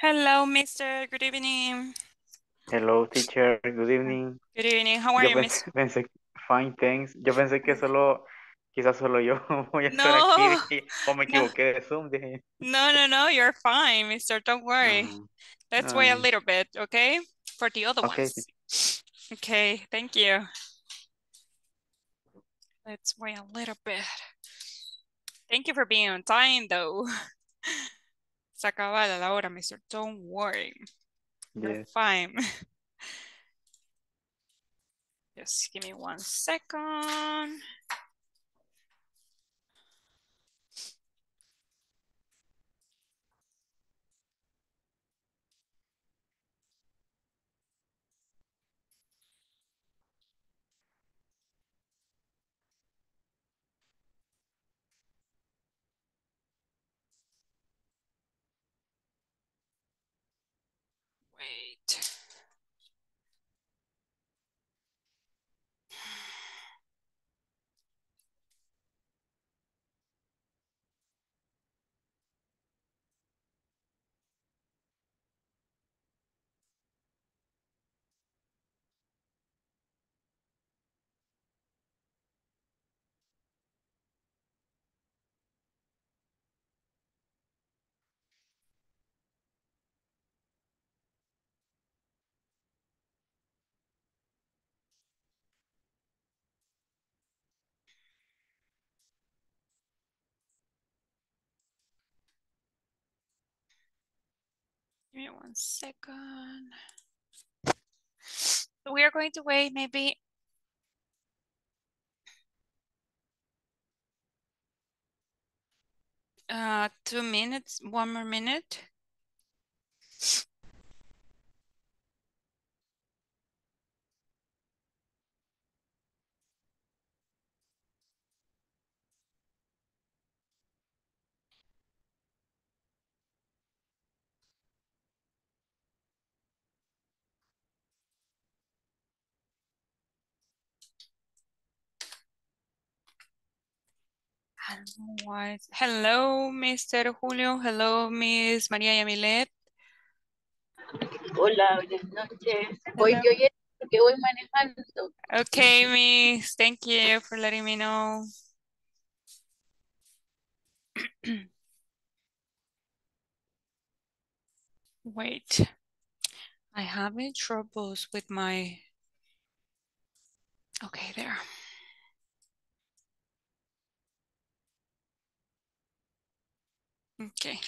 Hello, mister. Good evening. Hello, teacher. Good evening. Good evening. How are Yo you, pensé, mister? pensé, fine, thanks. Yo pensé que solo, quizás solo yo voy a estar aquí No, o me no, equivoqué de Zoom. Dije, no, no, no. You're fine, mister. Don't worry. "Ah, Let's wait a little bit, okay? For the other okay, ones. Okay, thank you. Let's wait a little bit. Thank you for being on time, though. Se acaba la hora, mister. Don't worry. Yes. fine. Just give me one second. Wait. Give me one second. So we are going to wait maybe uh, two minutes, one more minute. I don't know why. it's- Hello, Mr. Julio. Hello, Miss María Yamilet. Hola, buenas noches. Voy yo porque voy manejando. Okay, Miss. Thank you for letting me know. Wait. I having troubles with my... Okay, there. Okay.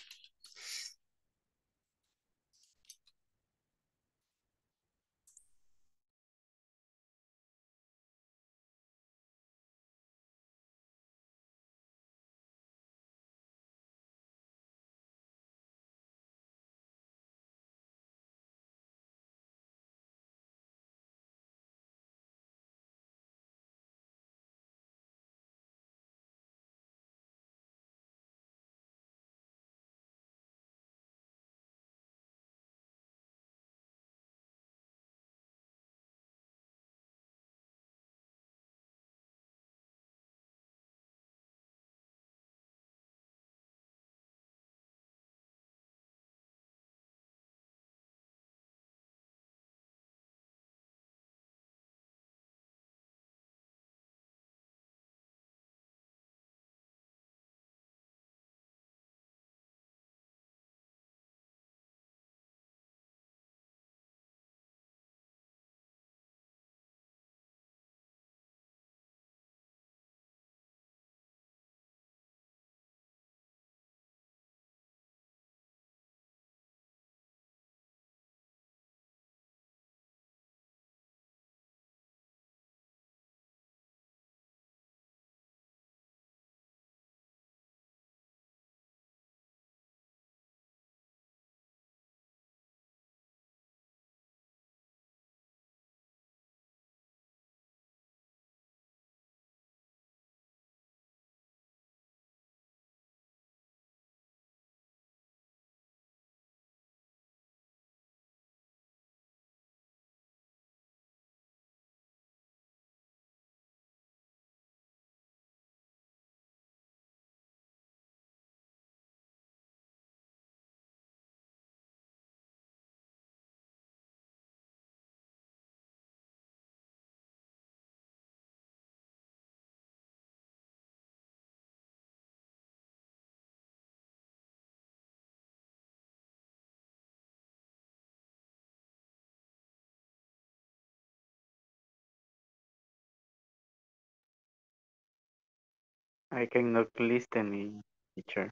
I cannot listen, teacher.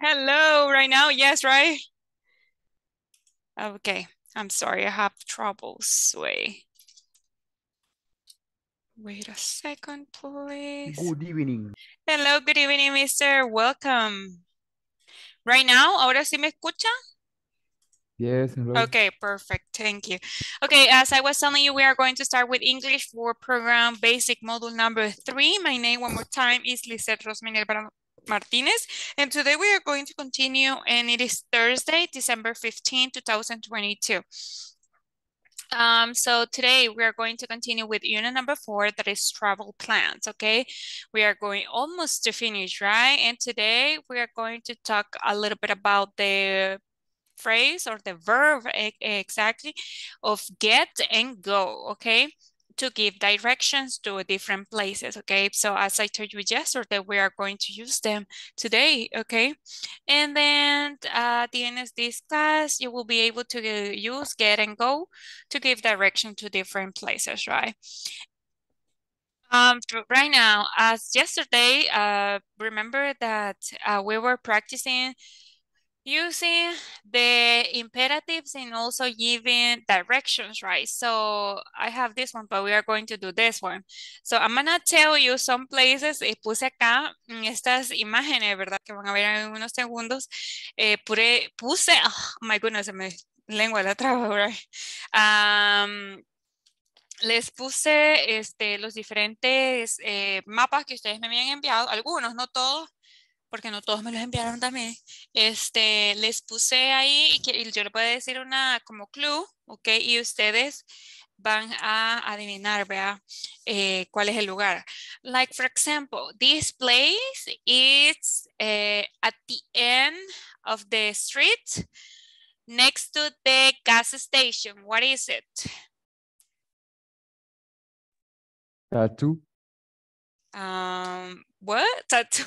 Hello, right now, yes, right? Okay, I'm sorry, I have troubles. Wait. Wait a second, please. Good evening. Hello, good evening, mister. Welcome. Right now, ahora sí me escucha? Yes. Okay, perfect. Thank you. Okay, as I was telling you, we are going to start with English for program basic module number three. My name one more time is Lisette Rosminerva Martinez, and today we are going to continue, and it is Thursday, December 15, 2022. Um, so today we are going to continue with unit number four, that is travel plans, okay? We are going almost to finish, right? And today we are going to talk a little bit about the phrase or the verb exactly of get and go, okay? To give directions to different places, okay? So as I told you yesterday, we are going to use them today, okay? And then uh, at the end of this class, you will be able to use get and go to give direction to different places, right? Um, right now, as yesterday, uh, remember that uh, we were practicing using the imperatives and also giving directions, right? So I have this one, but we are going to do this one. So I'm gonna tell you some places, y puse acá en estas imágenes, ¿verdad? Que van a ver en unos segundos. Eh, puse, oh my goodness, se me lengua la traba, right? Um, les puse este, los diferentes eh, mapas que ustedes me habían enviado, algunos, no todos, porque no todos me los enviaron también, este, les puse ahí y, que, y yo le puedo decir una como clue, ¿ok? Y ustedes van a adivinar, vea, eh, cuál es el lugar. Like, for example, this place is uh, at the end of the street next to the gas station. What is it? Tattoo. Um, what? Tattoo.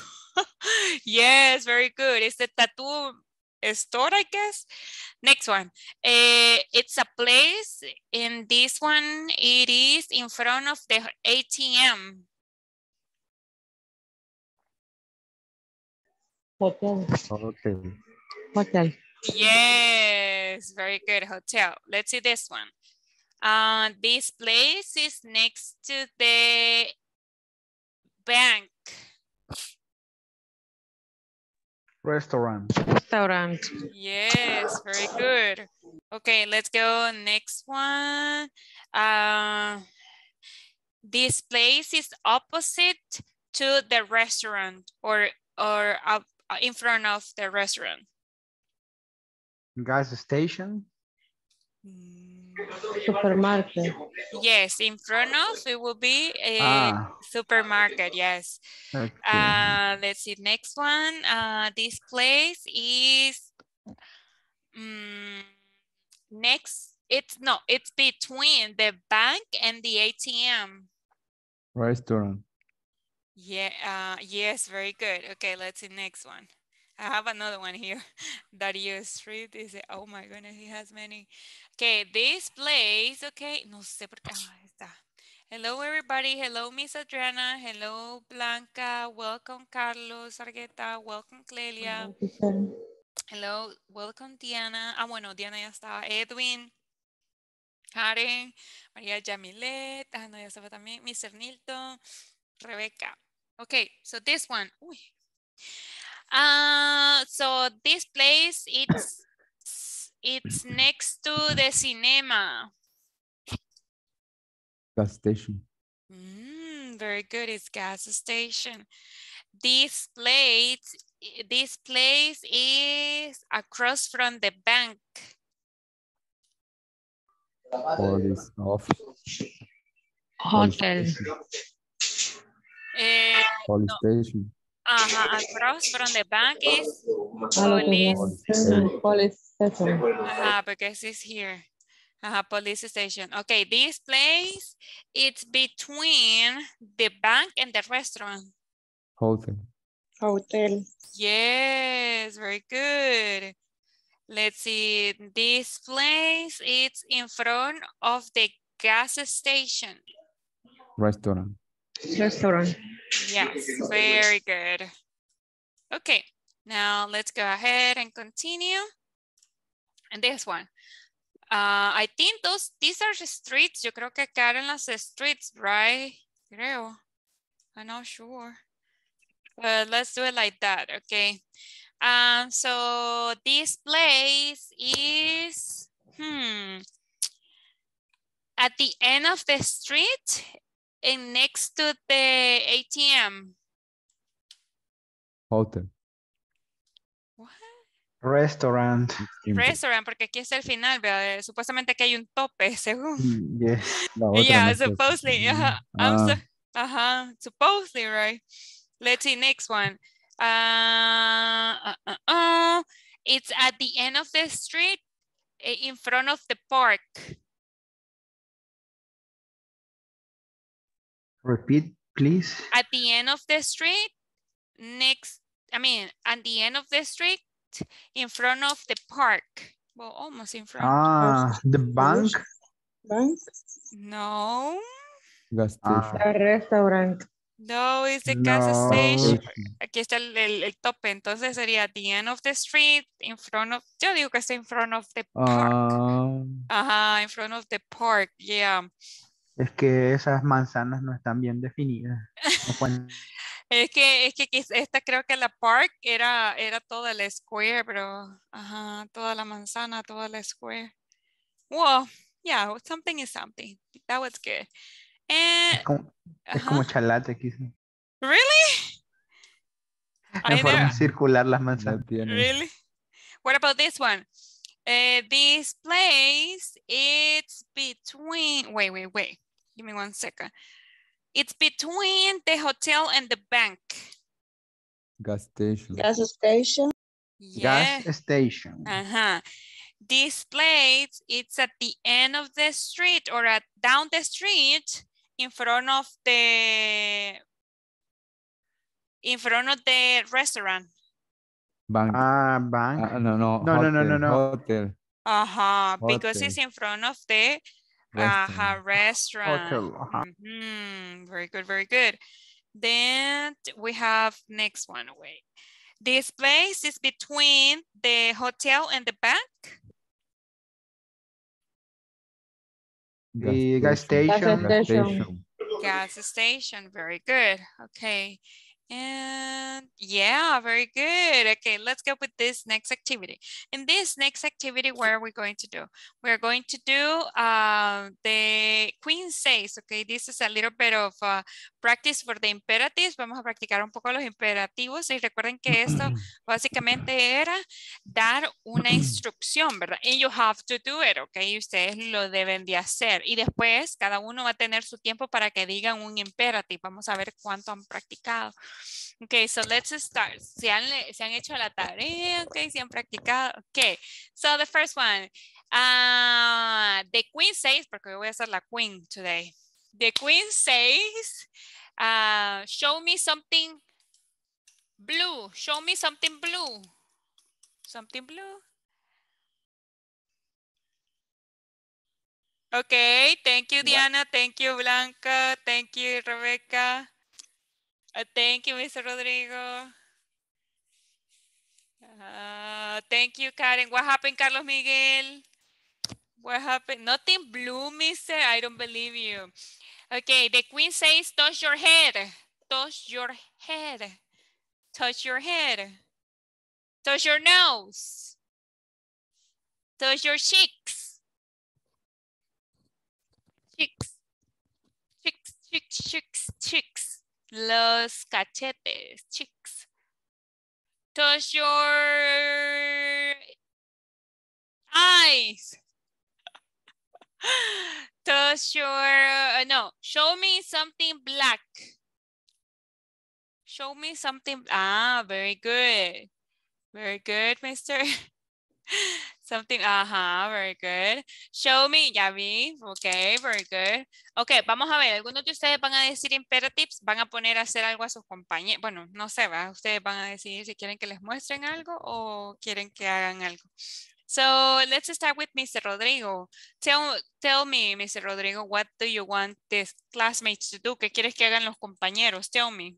yes, very good. It's the tattoo store, I guess. Next one. Uh, it's a place. In this one, it is in front of the ATM. Hotel. Hotel. Hotel. Yes, very good. Hotel. Let's see this one. Uh, this place is next to the bank. Restaurant. Restaurant. Yes, very good. Okay, let's go next one. Uh, this place is opposite to the restaurant or or up in front of the restaurant. Gas station. Supermarket. Yes, in front of it will be a Ah. supermarket. Yes. Okay. Uh, let's see. Next one. Uh, this place is mm, next. It's no. It's between the bank and the ATM. Restaurant. Yeah. Uh, yes. Very good. Okay. Let's see. Next one. I have another one here. Darío Street is. Oh my goodness. He has many. Okay. This place. Okay. No sé por qué. Ah, está. Hello, everybody. Hello, Miss Adriana. Hello, Blanca. Welcome, Carlos Argueta. Welcome, Clelia. Hello, welcome, Diana. Ah, bueno, Diana ya estaba. Edwin, Karen, María Yamilet. Ah, no, ya estaba también. Mr. Nilton, Rebecca. Okay, so this one. Uy. Uh, so this place, it's, it's next to the cinema. Gas station. Mm, very good. It's gas station. This place, this place is across from the bank. Police office. Hotel. station. Eh, Police station. ajá, across from the bank is police. Police station. Ajá, because it's here. Ajá, police station. Okay, this place, it's between the bank and the restaurant. Hotel. Hotel. Yes, very good. Let's see, this place, it's in front of the gas station. Restaurant. Restaurant. Yes, very good. Okay, now let's go ahead and continue. And this one. Uh, I think those, these are the streets. Yo creo que quedaron las streets, right? Creo. I'm not sure. But let's do it like that, okay? Um, so this place is, hmm, at the end of the street and next to the ATM. Hotel. Restaurant. Restaurant, porque aquí está el final, ¿verdad? Supuestamente que hay un tope, según. Mm, Yes. La otra yeah, no supposedly. Uh-huh. Ah, I'm so, uh-huh. Supposedly, right? Let's see, next one. Uh, uh, uh, uh, it's at the end of the street eh, in front of the park. Repeat, please. At the end of the street, next, I mean, at the end of the street in front of the park. Well, almost in front. Ah, the bank. Bank. No, Gas Ah. station. The restaurant. no, it's the gas No. station. Aquí está el, el, el tope, entonces sería at the end of the street, in front of, yo digo que está in front of the park. Ah, Ajá, in front of the park, yeah. Es que esas manzanas no están bien definidas. No pueden- Es que, es que esta creo que la park era, era toda la square, pero, ajá, toda la manzana, toda la square. Well, yeah, something is something. That was good. Es And, como, es ajá, como chalate, quizás. really? I forma circular las manzanas. tiene. Really? What about this one? Uh, this place, it's between, wait, wait, wait. Give me one second. It's between the hotel and the bank. Gas station. Gas station. Yeah. Gas station. Uh-huh. This place, it's at the end of the street or at down the street in front of the in front of the restaurant. Bank. Ah, bank. Ah, no, no. No, no, no, no, hotel, no. Hotel. Uh-huh. Because it's in front of the Restaurant. uh-huh, restaurant. Hotel, uh-huh. Mhm, Very good, very good. Then we have next one. Wait. This place is between the hotel and the bank. The gas station. Gas station. station. Gas station. Very good. Okay. And yeah, very good. Okay, let's go with this next activity. In this next activity, what are we going to do? We're going to do uh, the Queen says, okay, this is a little bit of uh, practice for the imperatives. Vamos a practicar un poco los imperativos y recuerden que esto básicamente era dar una instrucción, ¿verdad? And you have to do it, ¿ok? Y ustedes lo deben de hacer. Y después cada uno va a tener su tiempo para que digan un imperative. Vamos a ver cuánto han practicado. Ok, so let's start. Se han, se han hecho la tarea, ok, se han practicado. Ok, so the first one. ah, the queen says, porque voy a ser la queen today. The queen says, ah, show me something blue. Show me something blue. Something blue. Okay, thank you, Diana. Thank you, Blanca. Thank you, Rebecca. Uh, thank you, Mr. Rodrigo. Uh, thank you, Karen. What happened, Carlos Miguel? What happened? Nothing blue, mister. I don't believe you. Okay, the queen says, touch your head. Touch your head. Touch your head. Touch your nose. Touch your cheeks. Cheeks. Cheeks, cheeks, cheeks, cheeks. Los cachetes, cheeks. Touch your eyes. Touch your, uh, no, show me something black. Show me something, ah, very good. Very good, mister. Something, ajá, very good. Show me, ya vi, ok, very good. Ok, vamos a ver, algunos de ustedes van a decir imperatives, van a poner a hacer algo a sus compañeros, bueno, no sé, ¿va? ustedes van a decidir si quieren que les muestren algo o quieren que hagan algo. So let's start with Mr. Rodrigo. Tell, tell me, Mr. Rodrigo, what do you want the classmates to do? ¿Qué quieres que hagan los compañeros? Tell me.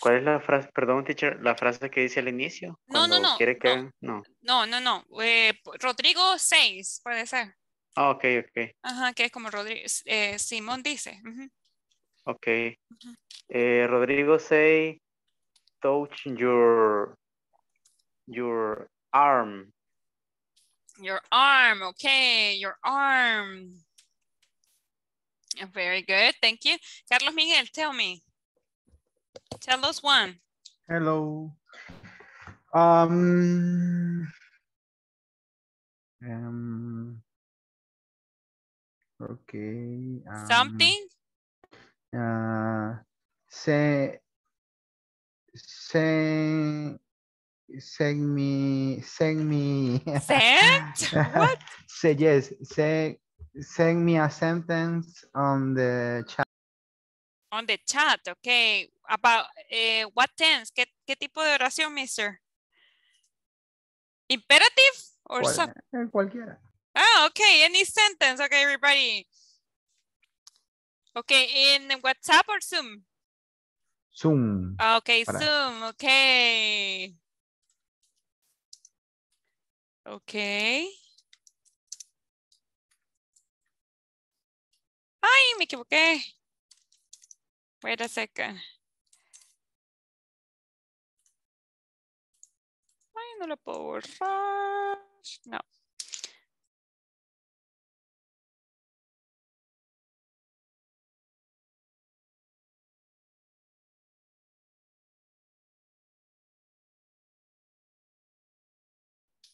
¿Cuál es la frase, perdón, teacher, la frase que dice al inicio? No, no, no, quiere que no. no. No, eh, Rodrigo 6, puede ser. Ah, ok, ok, Ajá, que es como Rodrigo, eh, Simón dice. ujú. ok. Eh, Rodrigo say, touch your, your arm. Your arm, okay, your arm. Uh, Very good, thank you. Carlos Miguel, tell me. Tell us one. Hello. Um, um, okay. um, Something? Uh, say, say, send me, send me. Send? What? Say yes, say, send me a sentence on the chat. On the chat, okay. About eh, what tense? ¿Qué, ¿Qué tipo de oración, mister? Imperative or Cual- some? eh, cualquiera. Oh, okay, any sentence. Okay, everybody. Okay, in WhatsApp or Zoom? Zoom. Okay, Para- Zoom, okay. Okay. Ay, me equivoqué. Wait a second. Ay, no lo puedo borrar. No.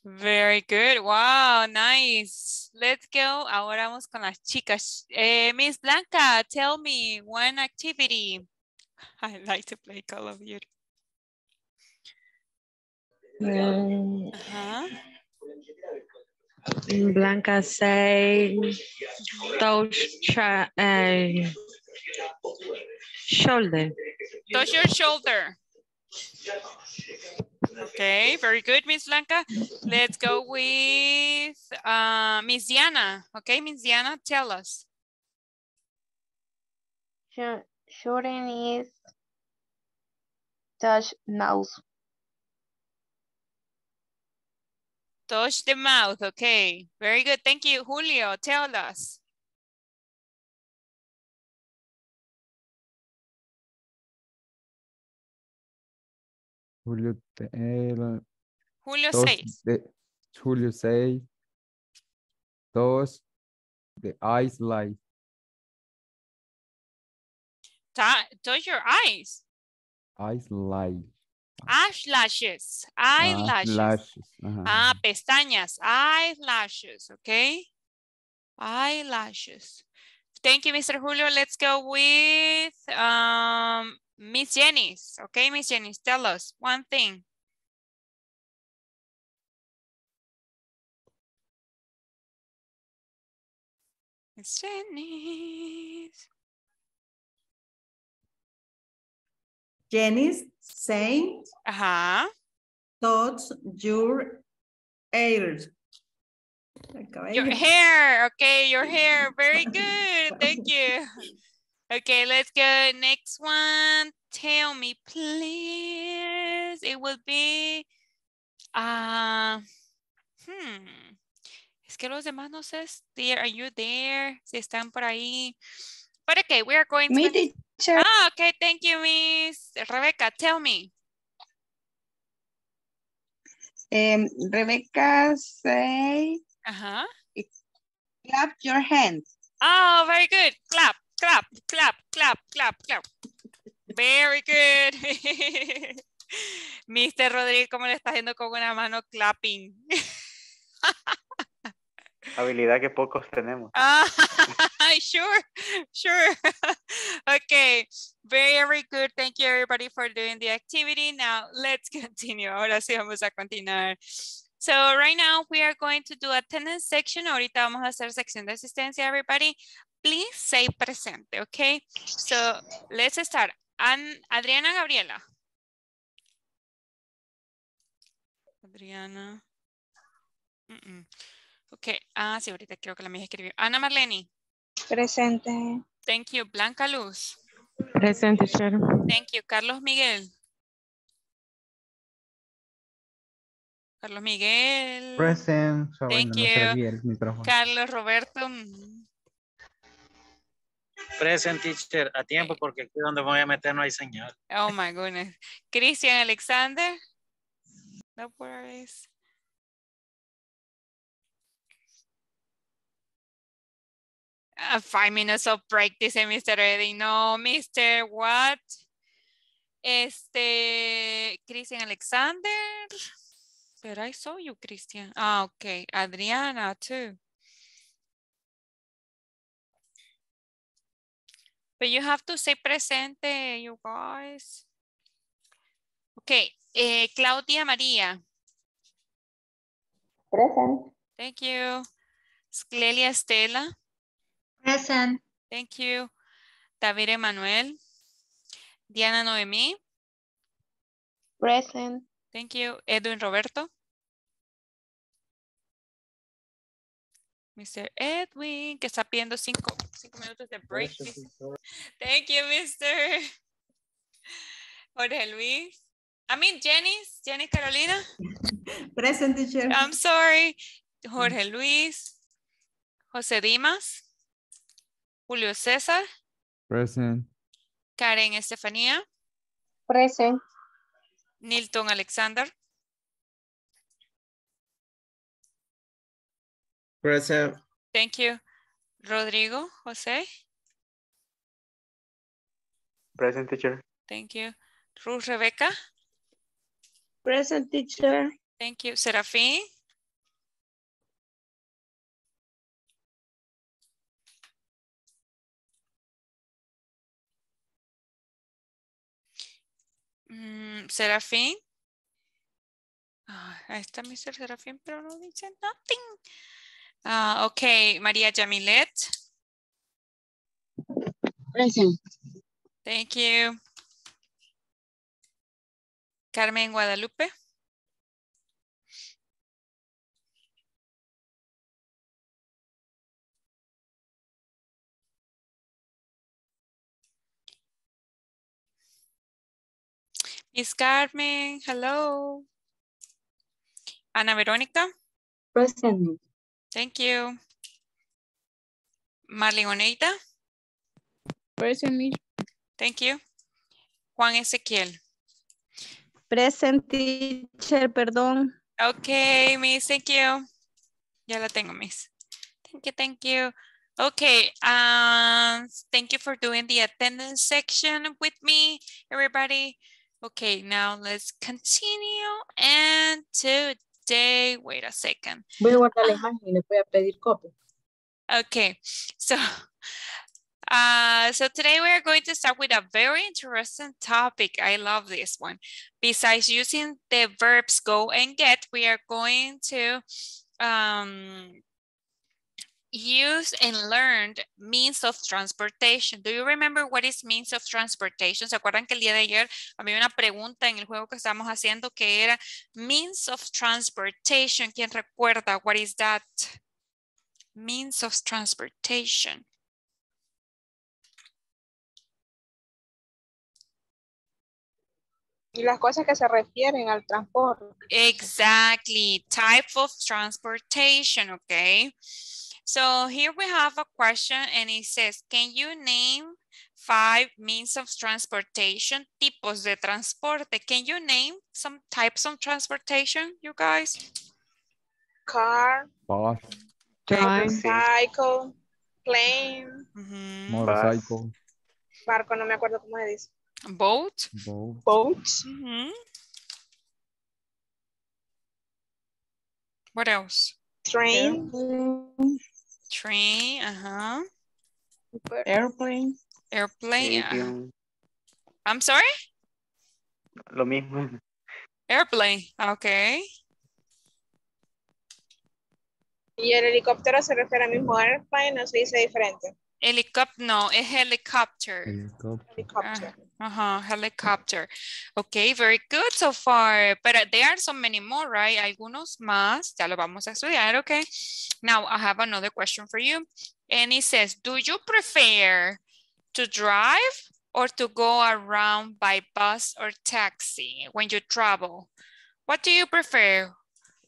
Very good. Wow, nice. Let's go. Ahora vamos con las chicas. Eh, Miss Blanca, tell me one activity. I like to play Call of Duty. Mm, Ajá. Blanca say touch uh, shoulder. Touch your shoulder. Okay, very good, Miss Blanca. Let's go with uh, Miss Diana. Okay, Miss Diana, tell us. Shoo- Shooting is touch nose. Touch the mouth. Okay, very good. Thank you. Julio, tell us. Julio, el- Julio dos 6. de- Julio say, dos, the eyes light, Touch your eyes. eyes light. Eyelashes. Eyelashes. Eyelashes, ajá. Ah, pestañas. Eyelashes. Okay. Eyelashes. Thank you, Mr. Julio. Let's go with um, Miss Janice. Okay, Miss Janice, tell us one thing. Miss Janice. Janice saying, Ajá. touch your ears. El cabello. Your hair. Okay, your hair. Very good. Thank you. Okay, let's go. Next one. Tell me, please. It will be. Uh, hmm. Es que los demás no sé. there- Are you there? Si están por ahí. But okay, we are going to. Me, teacher. Ah, okay. Thank you, Miss Rebecca. Tell me. Um, Rebecca say, Uh-huh. clap your hands. Oh, very good. Clap, clap, clap, clap, clap, clap. Very good. Mr. Rodríguez, ¿cómo le está haciendo con una mano clapping? Habilidad que pocos tenemos. Ah, sure, sure. okay, very good. Thank you everybody for doing the activity. Now let's continue. Ahora sí vamos a continuar. So right now we are going to do attendance section. Ahorita vamos a hacer sección de asistencia, everybody. Please say presente, okay? So let's start. An Adriana Gabriela. Adriana. Mm, mm. Ok, ah, sí, ahorita creo que la mía escribió. Ana Marleni. Presente. Thank you. Blanca Luz. Present, teacher. Thank you. Carlos Miguel. Carlos Miguel. Present. Sorry, Thank no you. servía el micrófono. Carlos Roberto. Present teacher a tiempo porque aquí donde voy a meter no hay señal. Oh my goodness. Cristian Alexander. No worries. Uh, five minutes of break, dice Mr. Eddie. No, Mr. What? Este, Cristian Alexander. But I saw you, Christian. Ah, okay. Adriana, too. But you have to say presente, you guys. Okay, eh, Claudia María. Present. Thank you. Sclelia Estela. Present. Thank you. David Emanuel. Diana Noemí. Present. Thank you. Edwin Roberto. Mr. Edwin, que está pidiendo cinco, cinco minutos de break. Thank you, Mr. Jorge Luis. I mean, Jenny, Jenny Carolina. Present teacher. I'm sorry. Jorge Luis. José Dimas. Julio César. Present. Karen Estefanía. Present. Nilton Alexander. Present. Thank you. Rodrigo José. Present teacher. Thank you. Ruth Rebecca. Present teacher. Thank you. Serafín. Mm, Serafín. Ah, ahí está Mr. Serafín, pero no dice nothing. Ah, ok, María Yamilet. Present. Thank you. Carmen Guadalupe. Miss Carmen, hello. Ana Verónica, Present. Thank you. Marlene Oneita, Present. thank you. Juan Ezequiel. Present teacher, perdón. Okay, Miss, thank you. Ya la tengo, Miss. Thank you, thank you. Okay, um, thank you for doing the attendance section with me, everybody. Okay, now let's continue. And today, wait a second. Voy a guardar la imagen y le voy a pedir copia. Okay, so uh, so today we are going to start with a very interesting topic. I love this one. Besides using the verbs go and get, we are going to um, use and learn means of transportation. Do you remember what is means of transportation? ¿Se acuerdan que el día de ayer había una pregunta en el juego que estábamos haciendo que era means of transportation? ¿Quién recuerda? What is that? Means of transportation. Y las cosas que se refieren al transporte. Exactly, type of transportation, okay? So here we have a question and it says, can you name five means of transportation, tipos de transporte? Can you name some types of transportation, you guys? Car, Bus, Train, cycle, plane, Mhm. motorcycle, barco, no me acuerdo cómo se dice. Boat. boat, Boat, Mhm. What else? train, Train, uh-huh. airplane, Airplane. uh, Medium. I'm sorry? Lo mismo. Airplane, okay. Y el helicóptero se refiere al mismo airplane, no se dice diferente. Helicopter, no, es helicopter. Helicopter. Helicopter. Uh-huh, helicopter. Okay, very good so far. But uh, there are so many more, right? Algunos más, ya lo vamos a estudiar, okay? Now, I have another question for you. And it says, do you prefer to drive or to go around by bus or taxi when you travel? What do you prefer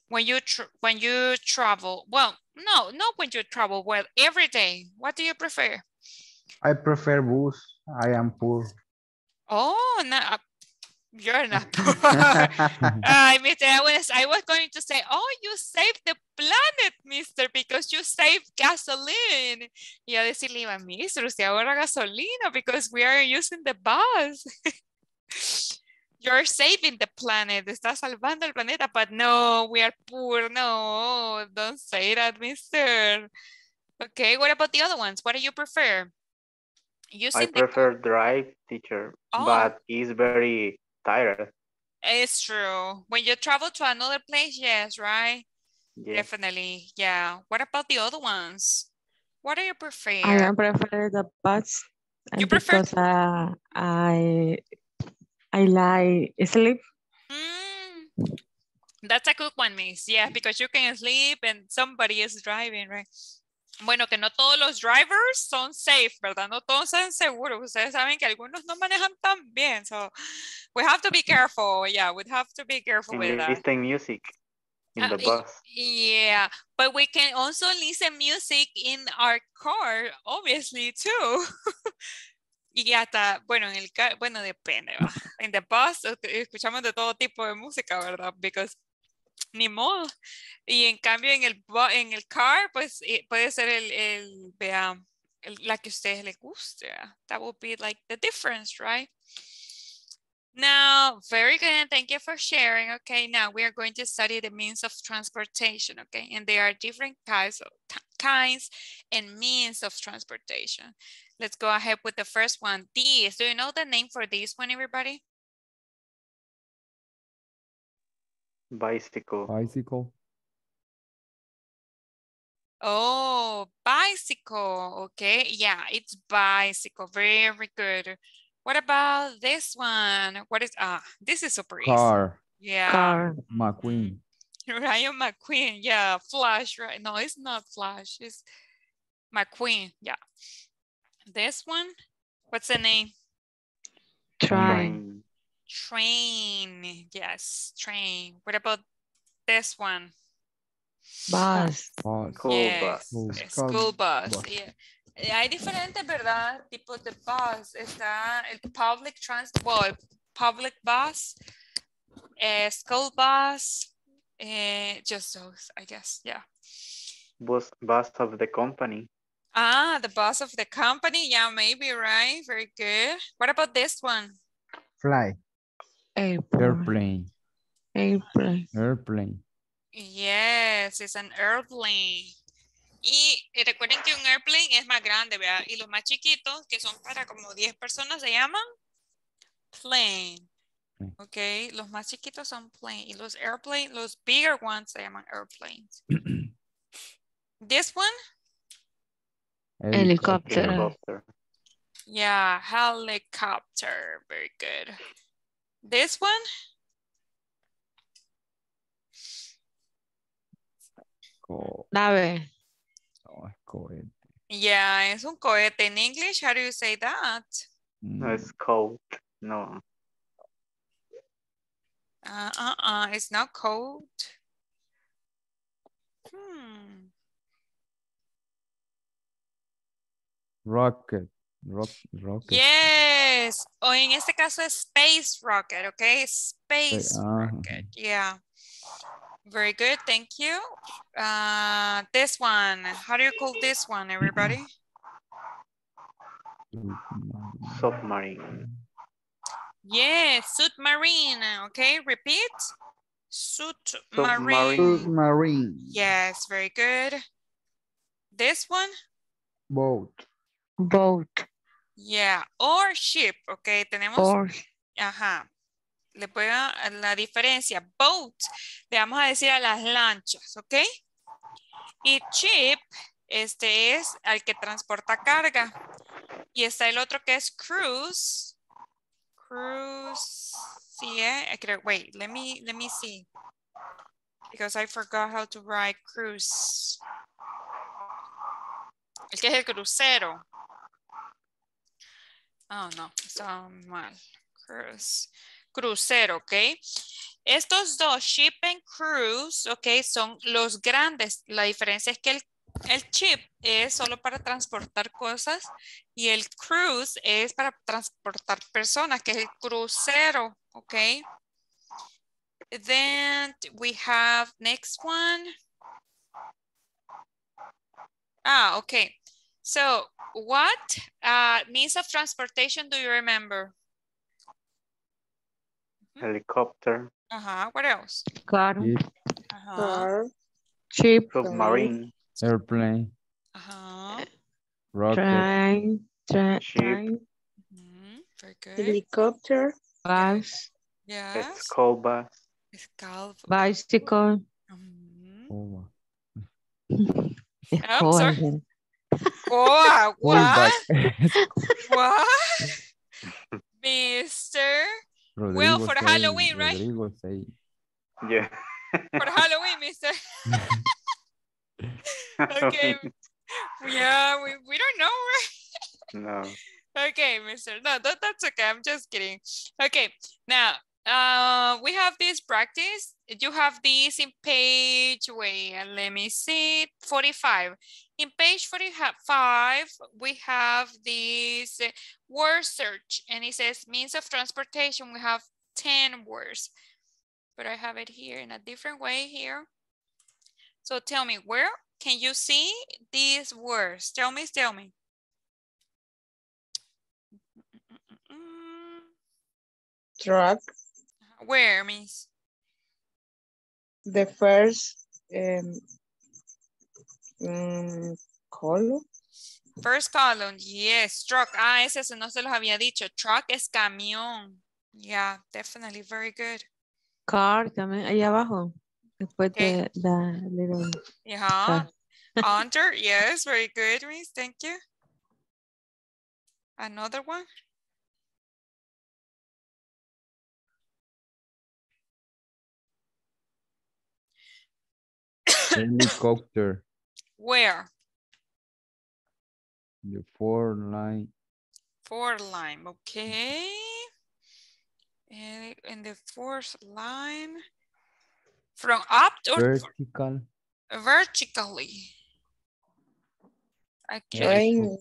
when you tr when you travel? Well, no, not when you travel, well, every day. What do you prefer? I prefer bus. I am poor. Oh, no, uh, you're not poor. Ay, mister, I was, I was going to say, oh, you saved the planet, mister, because you saved gasoline. Y yo decirle, mister, usted ahorra gasolina because we are using the bus. You're saving the planet. Está salvando el planeta, but no, we are poor. No, don't say that, mister. Okay, what about the other ones? What do you prefer? Using I the prefer drive teacher, Oh. but it's very tired. It's true. When you travel to another place, yes, right? Yes. Definitely, yeah. What about the other ones? What do you prefer? I prefer the bus. You prefer- Because uh, I, I like sleep. Mm, that's a good one, miss. Yeah, because you can sleep and somebody is driving, right? Bueno, que no todos los drivers son safe, ¿verdad? No todos son seguros. Ustedes saben que algunos no manejan tan bien. So we have to be careful. Yeah, we have to be careful with And that. listen music in Uh, the y- bus. Yeah, but we can also listen music in our car, obviously, too. Y hasta, bueno, en el bueno, depende, va. En the bus eh, escuchamos de todo tipo de música, ¿verdad? Because ni modo. Y en cambio en el, en el car, pues eh, puede ser el, el vea, el- la que a ustedes les guste. That would be like the difference, right? Now, very good. Thank you for sharing. Okay, now we are going to study the means of transportation. Okay, and there are different kinds of kinds and means of transportation. Let's go ahead with the first one. These. Do you know the name for this one, everybody? Bicycle. Bicycle. Oh, bicycle. Okay, yeah, it's bicycle. Very good. What about this one? What is ah? This is super easy. Car. Yeah. Car. McQueen. Rayo McQueen, yeah, Flash, right? No, it's not Flash, it's McQueen, yeah. This one, what's the name? Train. Train, yes, train. What about this one? Bus. Bus. School yes, bus. School bus. school bus, Bus. yeah. Hay diferentes, ¿verdad? Tipo de bus. Está el public transport, well, el public bus, eh, school bus, eh, just those, I guess, yeah. Bus, bus of the company. Ah, the boss of the company. Yeah, maybe, right? Very good. What about this one? Fly. Airplane. Airplane. Airplane. Yes, it's an airplane. Y eh, recuerden que un airplane es más grande, ¿verdad? Y los más chiquitos, que son para como 10 personas, se llaman plane. Plane. Ok, los más chiquitos son plane. Y los airplane, los bigger ones se llaman airplanes. This one? Helicopter. Helicopter. Yeah, helicopter. Very good. This one? Co- Nave. no, es cohete. Yeah, es un cohete. In English, how do you say that? No, Mm, it's cold. No. Uh, uh, uh, it's not cold. Hmm. Rocket. Rock, rocket. Yes. O en este caso es space rocket, okay? Space ah, rocket. Yeah. Very good. Thank you. Uh, this one. How do you call this one, everybody? Submarine. Yes, submarine. Okay, repeat. Submarine. Submarine. Submarine. Yes, very good. This one. Boat. Boat. Yeah, or ship, ok, tenemos, Or ajá, le a la diferencia, boat, le vamos a decir a las lanchas, ok, y ship Este es al que transporta carga. Y está el otro que es cruise. Cruise. Sí, eh? I wait, let me, let me see. Because I forgot how to write cruise. El que es el crucero. Oh, no, está mal. Cruise. Crucero, ¿ok? Estos dos, ship and cruise, ok, son los grandes. La diferencia es que el, el ship es solo para transportar cosas y el cruise es para transportar personas, que es el crucero, ok. Then we have next one. Ah, okay. So what uh, means of transportation do you remember? Helicopter, Uh-huh, what else? Car, Jeep, Uh-huh, Car, ship, submarine, airplane, uh-huh. rocket, train, tra- Ship. train, mhm, Very good. helicopter, bus, Yes. school bus, Scalp. bicycle, Mhm. oh, I'm sorry. Escoba, What? What? Fullback. What? Mister. Well, for say, Halloween, right? Rodrigo say. yeah. For Halloween, mister. Okay. Yeah, we, we don't know, right? no, Okay, mister. No, that, that's okay. I'm just kidding. Okay, now uh, we have this practice. You have this in page, wait, let me see, 45. In page 45, we have this uh, word search and it says means of transportation. We have 10 words, but I have it here in a different way here. So tell me, where can you see these words? Tell me, tell me. Truck, Where, miss? the first um, mm, column, First column, yes, truck. Ah, ese se- no se los había dicho. Truck es camión. Yeah, definitely, very good. car también, ahí abajo, después Okay. de la little Yeah. Under, yes, very good, miss. Thank you. Another one? Helicopter, Where? the four line, Four line, okay. And in the fourth line, from up or vertical, vertically? Okay, Train.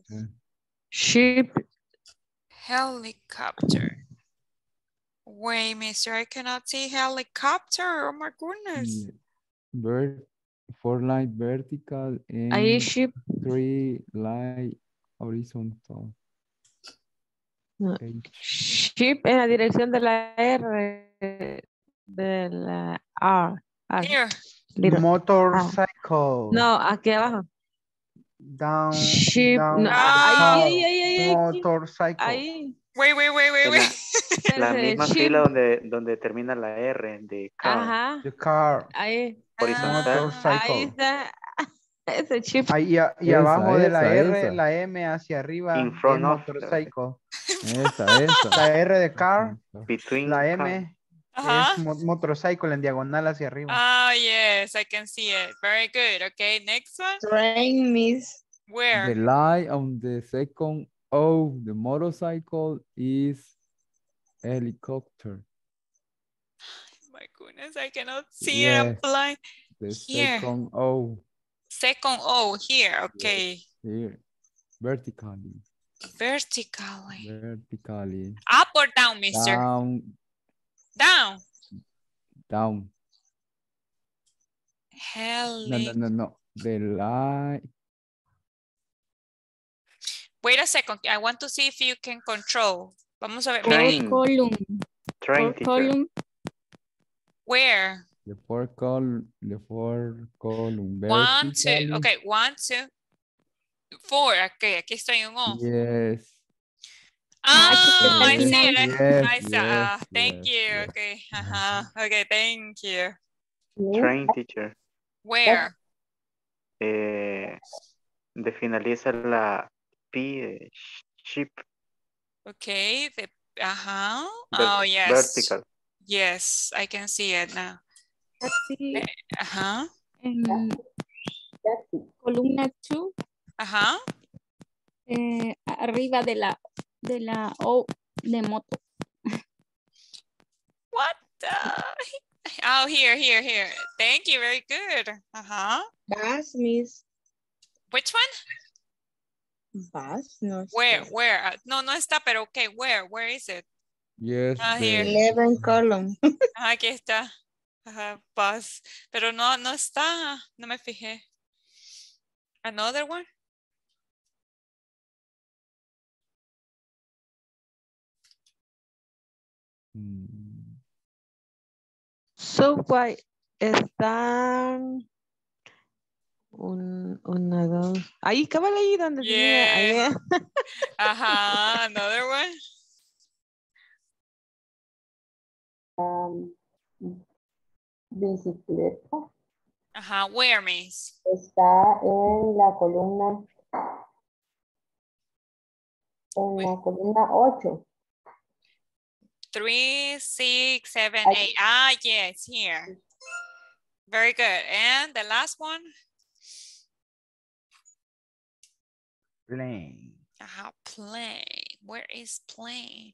ship, helicopter. Wait, mister, I cannot see helicopter. Oh my goodness. yeah, vert, four line vertical ahí and ship, three line horizontal. No. Okay. ship en la dirección de la R, de la R, R, Here, little. Motorcycle. No, aquí abajo. Down, Ship, down no, Ah. ahí, ahí, ahí, ahí, ahí, aquí. Motorcycle. ahí. wait, wait, wait, wait, wait. la, la misma ship, fila donde, donde termina la R de car, Ajá, The car. ahí, horizontal. Ah, ahí Motorcycle. está, ese chip. Ahí, y a- y Esa, abajo de la esa, R, esa. la M hacia arriba In front of. motorcycle. Esa, esa. La R de car, between la. M Ajá. es mo- motorcycle en diagonal hacia arriba. Ah, yes, I can see it. Very good. Okay, next one. train, miss, The Where? line on the second O, the motorcycle is helicopter. Goodness, I cannot see it. I'm Yes. blind. The Here. second O Second O here. Okay. here, vertically, Vertically. vertically, Up or down, mister? down, Down. down. No, Heli. no, no, no. The line, Wait a second. I want to see if you can control. Vamos a ver. Train. Column, Train column, Where? the four col, the four column One, two. vertically. Okay, one, two. Four. Okay, aquí estoy en O. Yes. Oh, I see it. Yes, I saw. ah, yes, thank yes, you. yes. Okay. Uh-huh. Okay, thank you. Train teacher. Where? Eh, de finaliza la P ship. Okay, the, uh-huh. ver- Oh, yes. Vertical. Yes, I can see it now. Taxi Ajá, en columna 2, ajá. eh, arriba de la, de la O de moto. What the? Oh, here, here, here. Thank you, very good. Uh-huh. Bus, Miss. Which one? Bus, no Where, sé. where? Uh, No, no está, pero okay, where, where is it? Yes. Ah, the- here. 11 column. Ah, aquí está. Ajá, bus. Pero no, no está. No me fijé. Another one? Mm, Subway está un, una, dos. Ahí, cabal ahí donde tenía, ahí, Yeah. eh. Ajá, another one? Bicicleta Ajá, where, miss? está en la columna en la columna 8. Three, six, seven, Ahí. eight. Ah, yes, here. Very good. And the last one? Plane. Ajá, plane. Where is plane?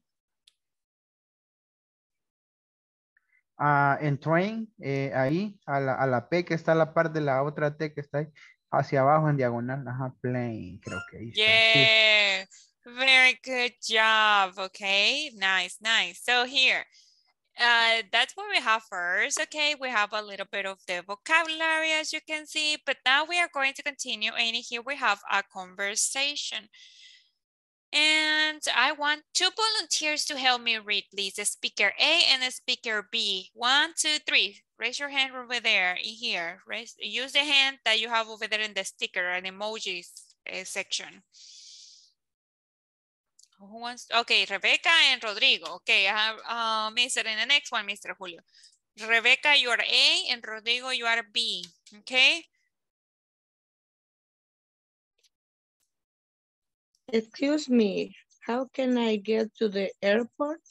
Ah, en train, eh, ahí, a la, a la P que está a la par de la otra T que está ahí, hacia abajo en diagonal, ajá, plane, creo que ahí está, sí. Yeah, very good job. Okay, nice, nice. So here, uh, that's what we have first. Okay, we have a little bit of the vocabulary as you can see, but now we are going to continue. And here we have a conversation. And I want two volunteers to help me read, please. Speaker A and speaker B. One, two, three. Raise your hand over there in here. Raise, use the hand that you have over there in the sticker and emojis uh, section. Who wants? Okay, Rebecca and Rodrigo. Okay, I have uh, Mr. in the next one, Mr. Julio. Rebecca, you are A, and Rodrigo, you are B. Okay. Excuse me, how can I get to the airport?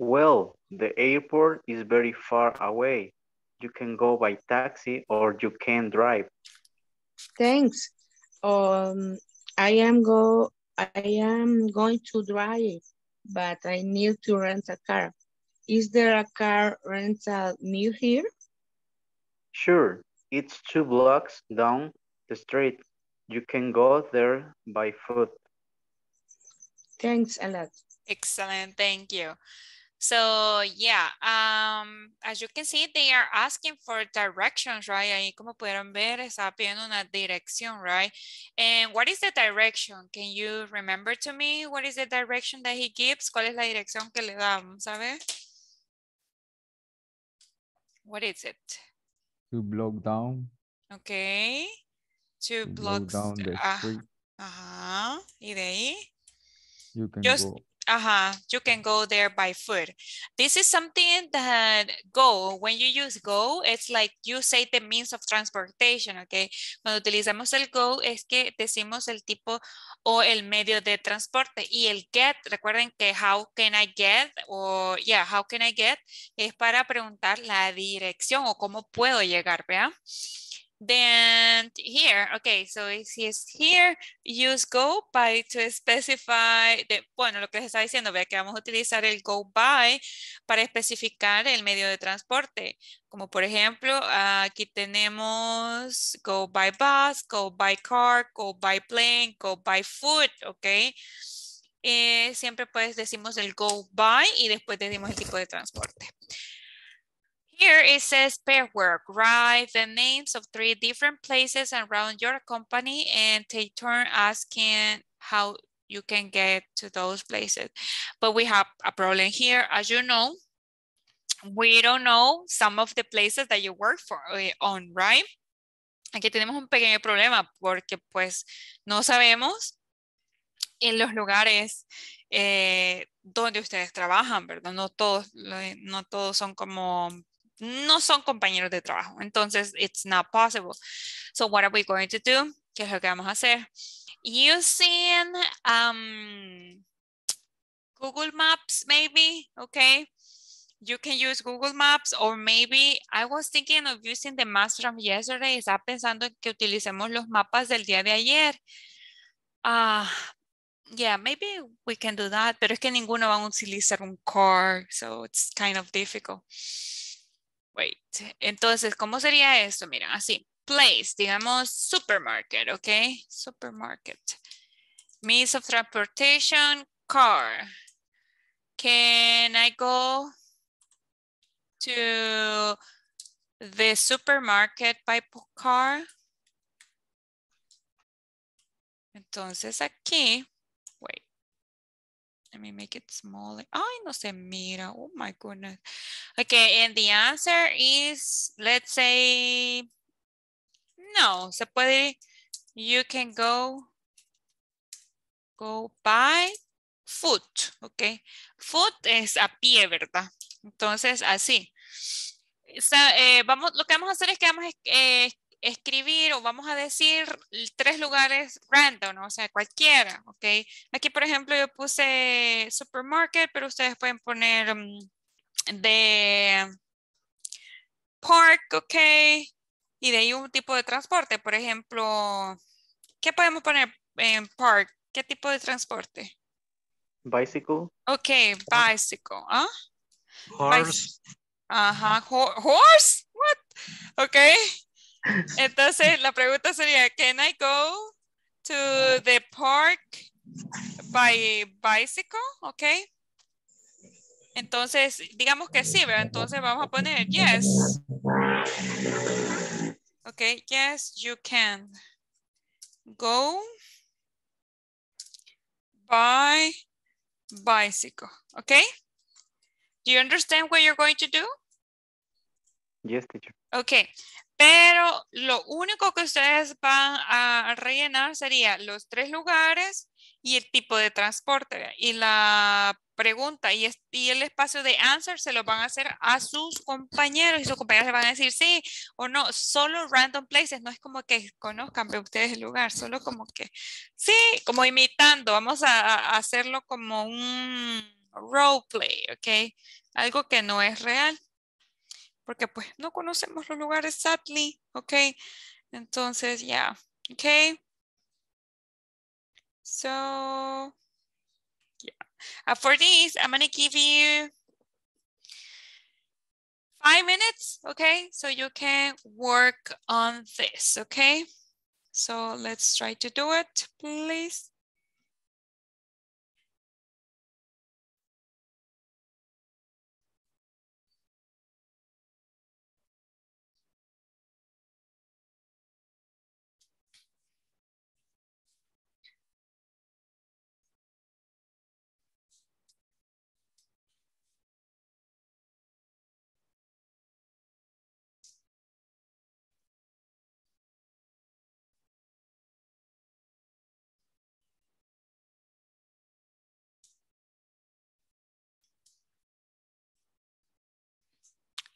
Well, the airport is very far away. You can go by taxi or you can drive. Thanks. Um, I am go. I am going to drive, but I need to rent a car. Is there a car rental near here? Sure, it's two blocks down the street. You can go there by foot. Thanks a lot. Excellent, thank you. So yeah, um, as you can see, they are asking for directions, right? Ahí como pudieron ver, está pidiendo una dirección, right? And what is the direction? Can you remember to me what is the direction that he gives? ¿Cuál es la dirección que le da? Vamos a ver. What is it? To block down, Okay. Two blocks. down the ah, street, Ajá. ¿Y de ahí? you can Just go. Uh-huh, you can go there by foot. This is something that go, when you use go, it's like you say the means of transportation, okay? Cuando utilizamos el go es que decimos el tipo o el medio de transporte y el get, recuerden que how can I get o yeah, how can I get es para preguntar la dirección o cómo puedo llegar, ¿vea? Then here, okay, so it's is here, use go by to specify, the, bueno, lo que les estaba diciendo, vea que vamos a utilizar el go by para especificar el medio de transporte. Como por ejemplo, aquí tenemos go by bus, go by car, go by plane, go by foot, ok. Eh, siempre pues decimos el go by y después decimos el tipo de transporte. Here it says pair work. Write the names of three different places around your company and take turn asking how you can get to those places. But we have a problem here. As you know, we don't know some of the places that you work for eh, on, right? Aquí tenemos un pequeño problema porque pues no sabemos en los lugares eh, donde ustedes trabajan, ¿verdad? No todos, no todos son como no son compañeros de trabajo. Entonces, it's not possible. So what are we going to do? ¿Qué es lo que vamos a hacer? Using um, Google Maps, maybe, okay? You can use Google Maps or maybe I was thinking of using the maps from yesterday. Estaba pensando en que utilicemos los mapas del día de ayer. Ah, yeah, maybe we can do that, pero es que ninguno va a utilizar un car, so it's kind of difficult. Wait, entonces, ¿cómo sería esto? Mira, así, place, digamos, supermarket, ¿ok? Supermarket. Means of transportation, car. Can I go to the supermarket by car? Entonces aquí, let me make it smaller. Ay, no se mira. Oh my goodness. Okay, and the answer is, let's say, no, se puede, you can go, go by foot, okay. Foot es a pie, ¿verdad? Entonces, así. Eh, vamos, lo que vamos a hacer es que vamos a eh, escribir o vamos a decir tres lugares random, o sea, cualquiera, ¿ok? Aquí, por ejemplo, yo puse supermarket, pero ustedes pueden poner um, de park, ¿ok? Y de ahí un tipo de transporte, por ejemplo, ¿qué podemos poner en park? ¿Qué tipo de transporte? Bicycle. Ok, bicycle, ¿ah? Horse. Ajá, ho- horse, what? Ok. Entonces la pregunta sería, can I go to the park by bicycle? Ok. Entonces, digamos que sí, ¿verdad? Entonces vamos a poner yes. Ok, yes, you can go by bicycle. Ok. Do you understand what you're going to do? Yes, teacher. Ok, pero lo único que ustedes van a rellenar sería los tres lugares y el tipo de transporte. Y la pregunta y, el espacio de answer se lo van a hacer a sus compañeros y sus compañeros le van a decir sí o no. Solo random places, no es como que conozcan de ustedes el lugar, solo como que sí, como imitando. Vamos a, a hacerlo como un role play, ¿ok? Algo que no es real porque pues no conocemos los lugares sadly, ¿ok? Entonces, ya, ¿ok? So, yeah. Uh, for this, I'm gonna give you five minutes, okay? So you can work on this, okay? So let's try to do it, please.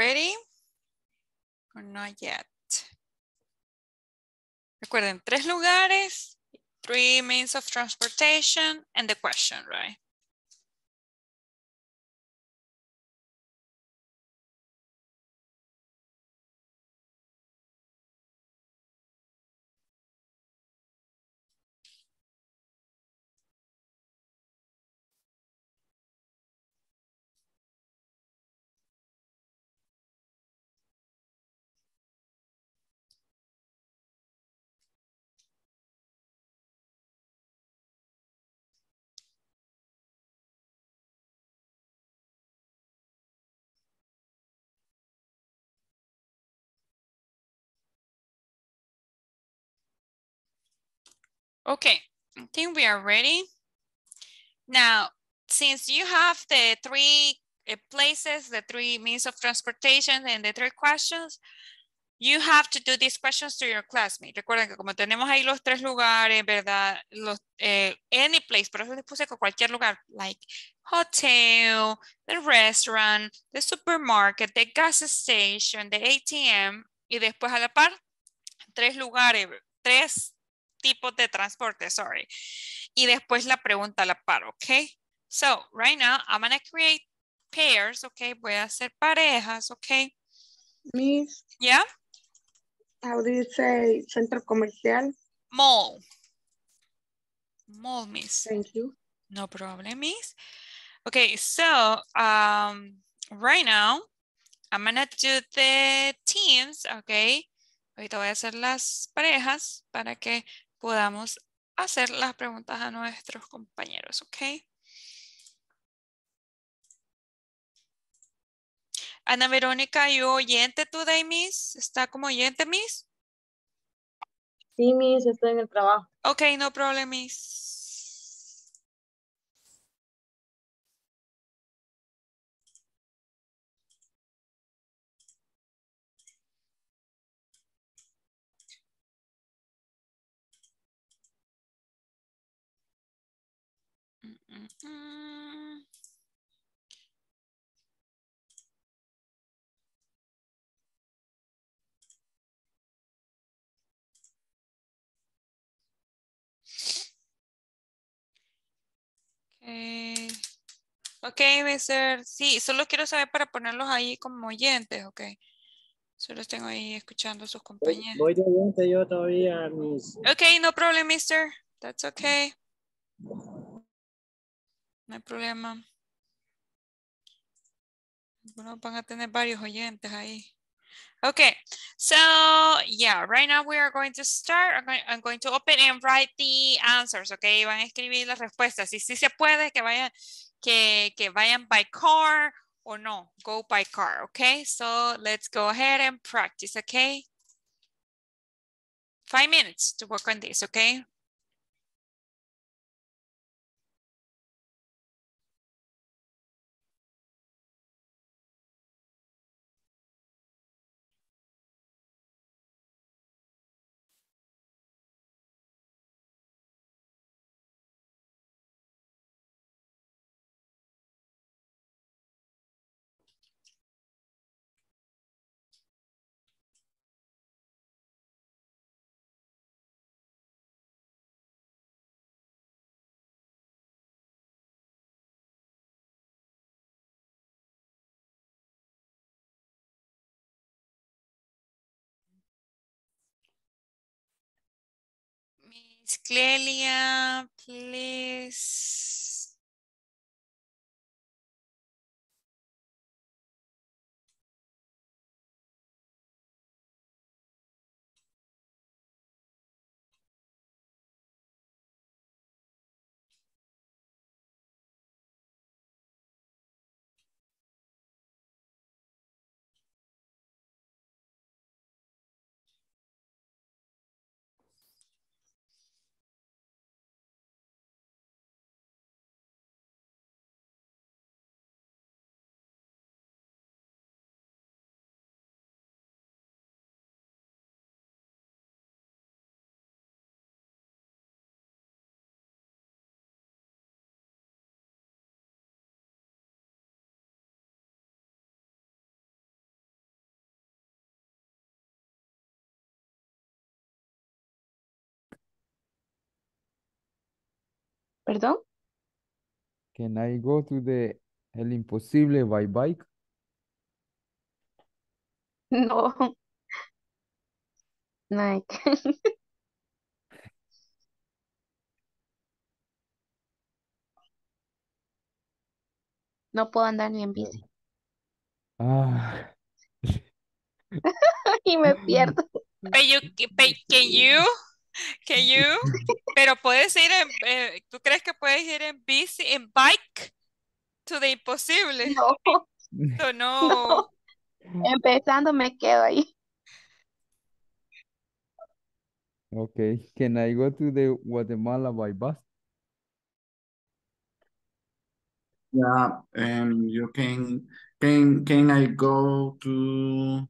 Ready? Or not yet? Recuerden, tres lugares, three means of transportation, and the question, right? Okay, I think we are ready. Now, since you have the three uh, places, the three means of transportation and the three questions, you have to do these questions to your classmate. Recuerden que como tenemos ahí los tres lugares, ¿verdad? Los, eh, any place, por eso les puse que cualquier lugar, like hotel, the restaurant, the supermarket, the gas station, the ATM, y después a la par, tres lugares, tres tipos de transporte, sorry. Y después la pregunta a la par, ¿ok? So, right now, I'm gonna create pairs, ¿ok? Voy a hacer parejas, ¿ok? Miss, Yeah? how do you say centro comercial? Mall. Mall, miss. Thank you. No problem, miss. Okay, so um, right now, I'm gonna do the teams, okay? Ahorita voy a hacer las parejas para que podamos hacer las preguntas a nuestros compañeros, okay? Ana Verónica, ¿y oyente today, miss? ¿Está como oyente, miss? Sí, Miss, estoy en el trabajo. Okay, no problem, miss. Mm. Okay. Ok, Mister. Sí, solo quiero saber para ponerlos ahí como oyentes, ok. Solo tengo ahí escuchando a sus compañeros. Voy de oyente yo todavía, mis. Ok, no problem, mister. That's okay. No hay problema. Algunos van a tener varios oyentes ahí. Okay, so yeah, right now we are going to start. I'm going, I'm going to open and write the answers, okay? Van a escribir las respuestas. Y si se puede, que vayan, que, que vayan by car or no, go by car, okay? So let's go ahead and practice, okay? Five minutes to work on this, okay? Clelia, please. ¿Perdón? Can I go to the El Imposible by bike? No. Like. No puedo andar ni en bici. Ah, Y me pierdo. But you, but can you, can you, pero puedes ir en, eh, ¿tú crees que puedes ir en bici, en bike to the imposible? No. So, no. Empezando me quedo ahí. Okay. Can I go to the Guatemala by bus? Yeah, and you can can can I go to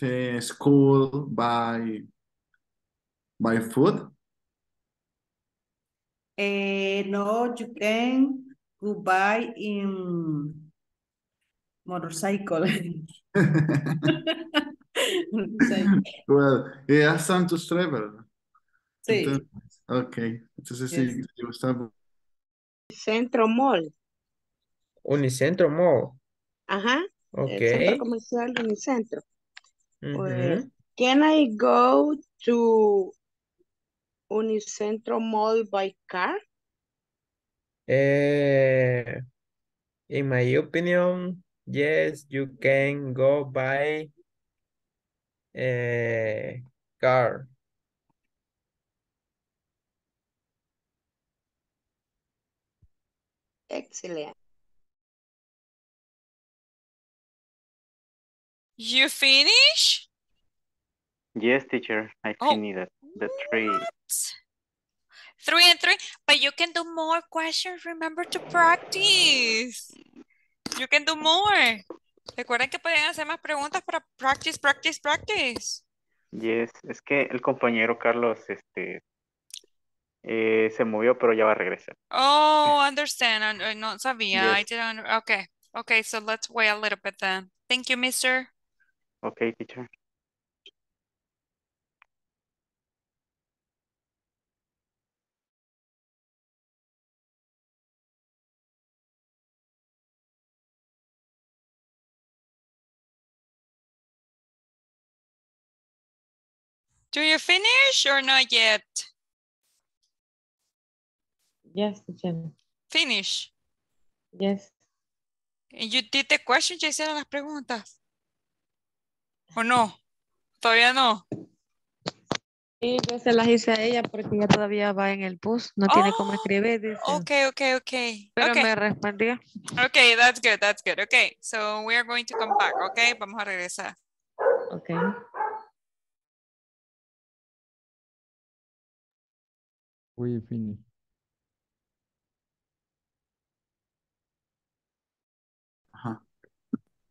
the school by by foot? Eh, no, you can go by in motorcycle. Well, yeah, Santos Travel. Sí. Entonces, ok, entonces sí, Yes. yo estaba. Centro Mall. Unicentro Mall. Ajá. Ok. El centro comercial Unicentro. Pues, Ujú. can I go to Unicentro Mall by car? Eh, in my opinion, yes, you can go by eh, car. Excellent. You finish? Yes, teacher. I Oh. finished it. The three. Three and three, but you can do more questions. Remember to practice. You can do more. Recuerden que pueden hacer más preguntas para practice, practice, practice. Yes, es que el compañero Carlos este, eh, se movió, pero ya va a regresar. Oh, understand. un- No sabía. I didn't. Okay. Okay, so let's wait a little bit then. Thank you, mister. Okay, teacher. Do you finish or not yet? Yes, teacher. Finish. Yes. And you did the question, ya hicieron las preguntas. ¿O no? Todavía no. Y yo se las hice a ella porque ella todavía va en el bus, no tiene cómo Oh, escribir, dice. Okay, okay, okay. Pero okay. me respondió. Okay, that's good, that's good. Okay, so we are going to come back, okay? Vamos a regresar. Okay. We finish. Ajá.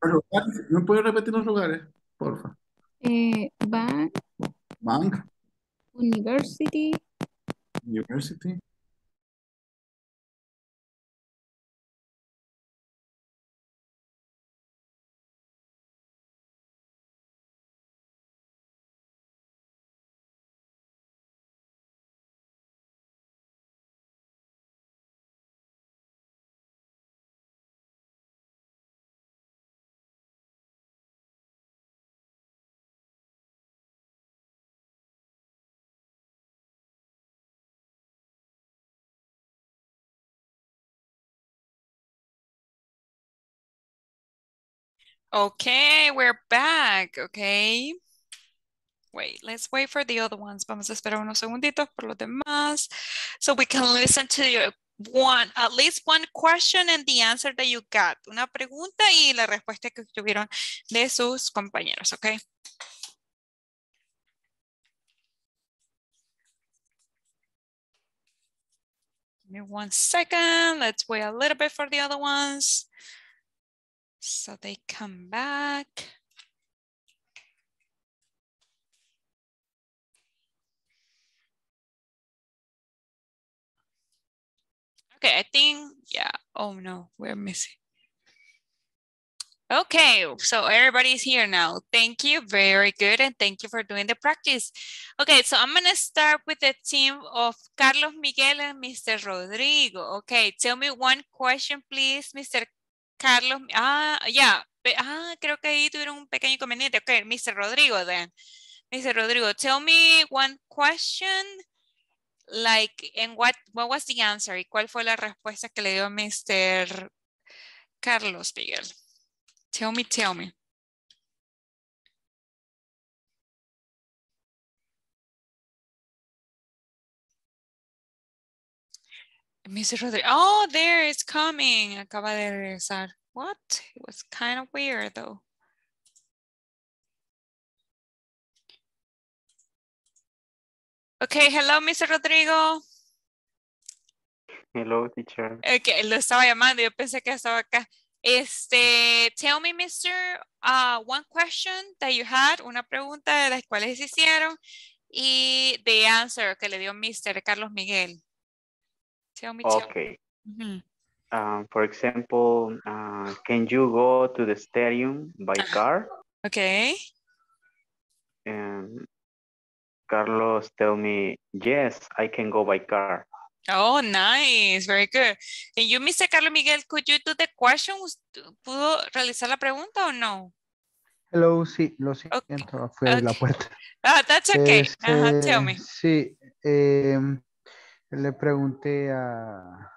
Los lugares, ¿Me puede repetir los lugares? Porfa. Eh, Bank, Bank, University, University, Okay, we're back, okay? Wait, let's wait for the other ones. Vamos a esperar unos segunditos por los demás. So we can listen to your one, at least one question and the answer that you got. Una pregunta y la respuesta que obtuvieron de sus compañeros, okay? Give me one second. Let's wait a little bit for the other ones. So they come back. Okay, I think, yeah. Oh no, we're missing. Okay, so everybody's here now. Thank you, very good, and thank you for doing the practice. Okay, so I'm gonna start with the team of Carlos Miguel and Mr. Rodrigo. Okay, tell me one question, please, Mr. Carlos. Ah, pe- Ah, creo que ahí tuvieron un pequeño inconveniente. Okay, Mr. Rodrigo then. Mr. Rodrigo, tell me one question like, and what, what was the answer? ¿Y cuál fue la respuesta que le dio Mr. Carlos Miguel? Tell me, tell me. Mr. Rodrigo, oh, there it's coming. Acaba de regresar. What? It was kind of weird though. Okay, hello, Mr. Rodrigo. Hello, teacher. Okay, lo estaba llamando, yo pensé que estaba acá. Este, tell me, Mr. Uh, one question that you had, una pregunta de las cuales hicieron y the answer que le dio Mr. Carlos Miguel. Tell me, tell me. Okay. Ujú. Um, for example, uh, can you go to the stadium by car? Okay. And Carlos tell me, yes, I can go by car. Oh, nice. Very good. And you, Mr. Carlos Miguel, could you do the question? ¿Pudo realizar la pregunta o no? Hello, sí, lo siento, fue de la puerta. Ah, that's okay. Ajá, Este, tell me. Sí, em, le pregunté a,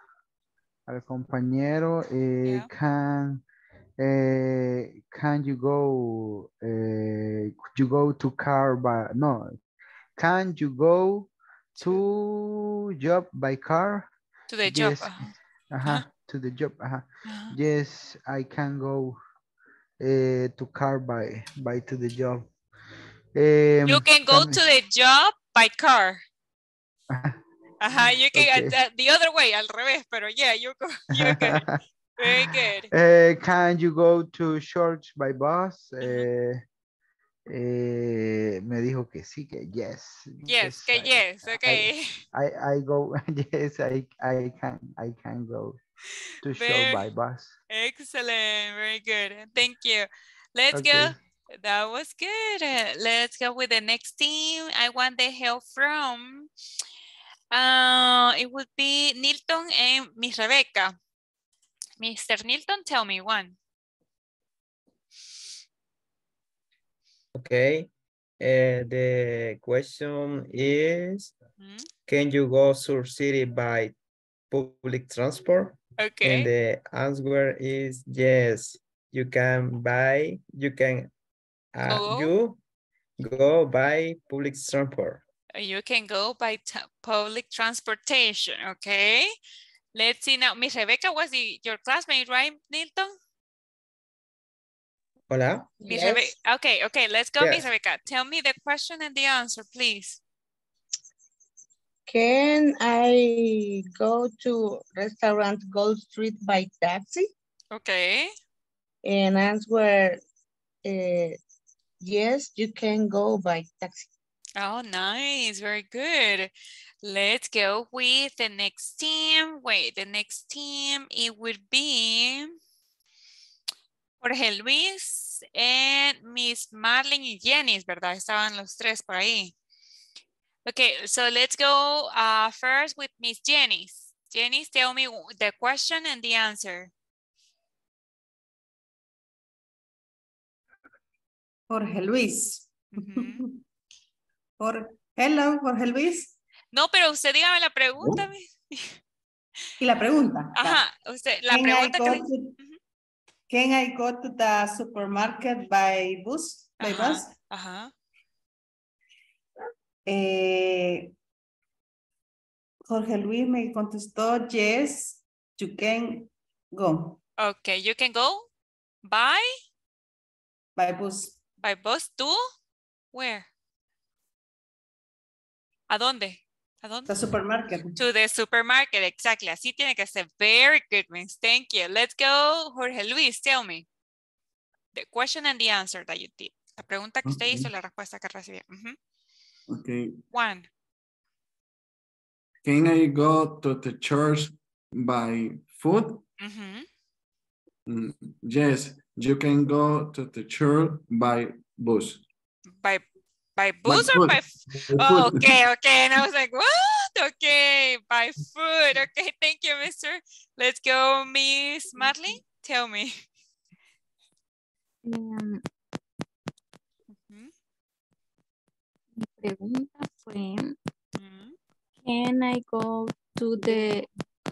al compañero, eh, can, eh, can you go, eh, could you go to car by, no, can you go to job by car? To the job. Ajá. to the job, ajá. Yes, I can go eh, to car by, by to the job. Em, You can go to the job by car. Ajá, you can, Okay. uh, the other way, al revés, pero yeah, you go, good. Very good. Eh, can you go to church by bus? Eh, me dijo que sí, que yes. Yes, que yes, okay. I, I go, yes, I, I can, I can go to Very- church by bus. Excellent, very good. Thank you. Let's Okay. go. That was good. Uh, Let's go with the next team. I want the help from, uh, it would be Nilton and Miss Rebecca. Mr. Nilton, tell me one. Okay. Uh, the question is, Mhm. can you go Sur City by public transport? Okay. And the answer is yes. You can buy, you can, uh, Go. you go by public transport. You can go by public transportation, okay? Let's see now. Miss Rebecca was the, your classmate, right, Nilton? Hola. Miss Rebecca. Okay, okay, let's go, Miss Rebecca. Tell me the question and the answer, please. Can I go to restaurant Gold Street by taxi? Okay. And answer, uh, yes, you can go by taxi. Oh, nice. Very good. Let's go with the next team. Wait, the next team, it would be Jorge Luis and Miss Marlene y Jenny, ¿verdad? Estaban los tres por ahí. Okay, so let's go uh, first with Miss Jenny. Jenny, tell me the question and the answer. Jorge Luis. Jorge, hello, Jorge Luis. No, pero usted dígame la pregunta. mi- Y la pregunta. Ajá, usted, la Can I pregunta que go le- to- Can I go to the supermarket by bus? By Ajá, bus? Ajá. Eh, Jorge Luis me contestó, yes, you can go Okay, you can go by by bus. by bus to where? ¿A dónde? ¿A dónde? The supermarket. To the supermarket, exactly. Así tiene que ser. Very good, Miss. Thank you. Let's go, Jorge Luis, tell me. The question and the answer that you did. La pregunta que usted hizo la respuesta que recibió. Okay. One. Can I go to the church by foot? Mm, Yes, you can go to the church by bus. By by bus or foot. by By Oh, foot. okay, okay. And I was like, what? Okay, by foot. Okay, thank you, mister. Let's go, Miss Marley. Tell me. Em, mm-hmm. Mi pregunta fue, mm-hmm. can I go to the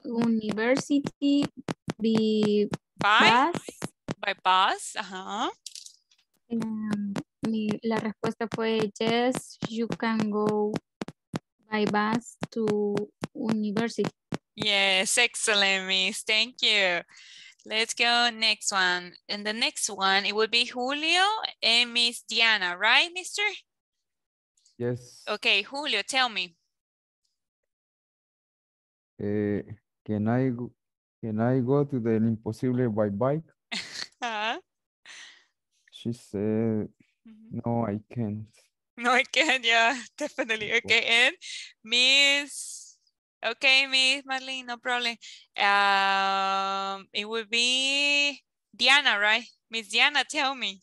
university by By? bus? By bus. Ajá. Em, mi- la respuesta fue, yes, you can go by bus to university. Yes, excellent, Miss. Thank you. Let's go next one. And the next one, it would be Julio and Miss Diana, right, mister? Yes. Okay, Julio, tell me. eh, can I go, can I go to the impossible by bike? Uh, She said. No, I can't. no, I can't. yeah, definitely. Okay, and Miss, okay, Miss Marlene, no problem. Um, it would be Diana, right? Miss Diana, tell me.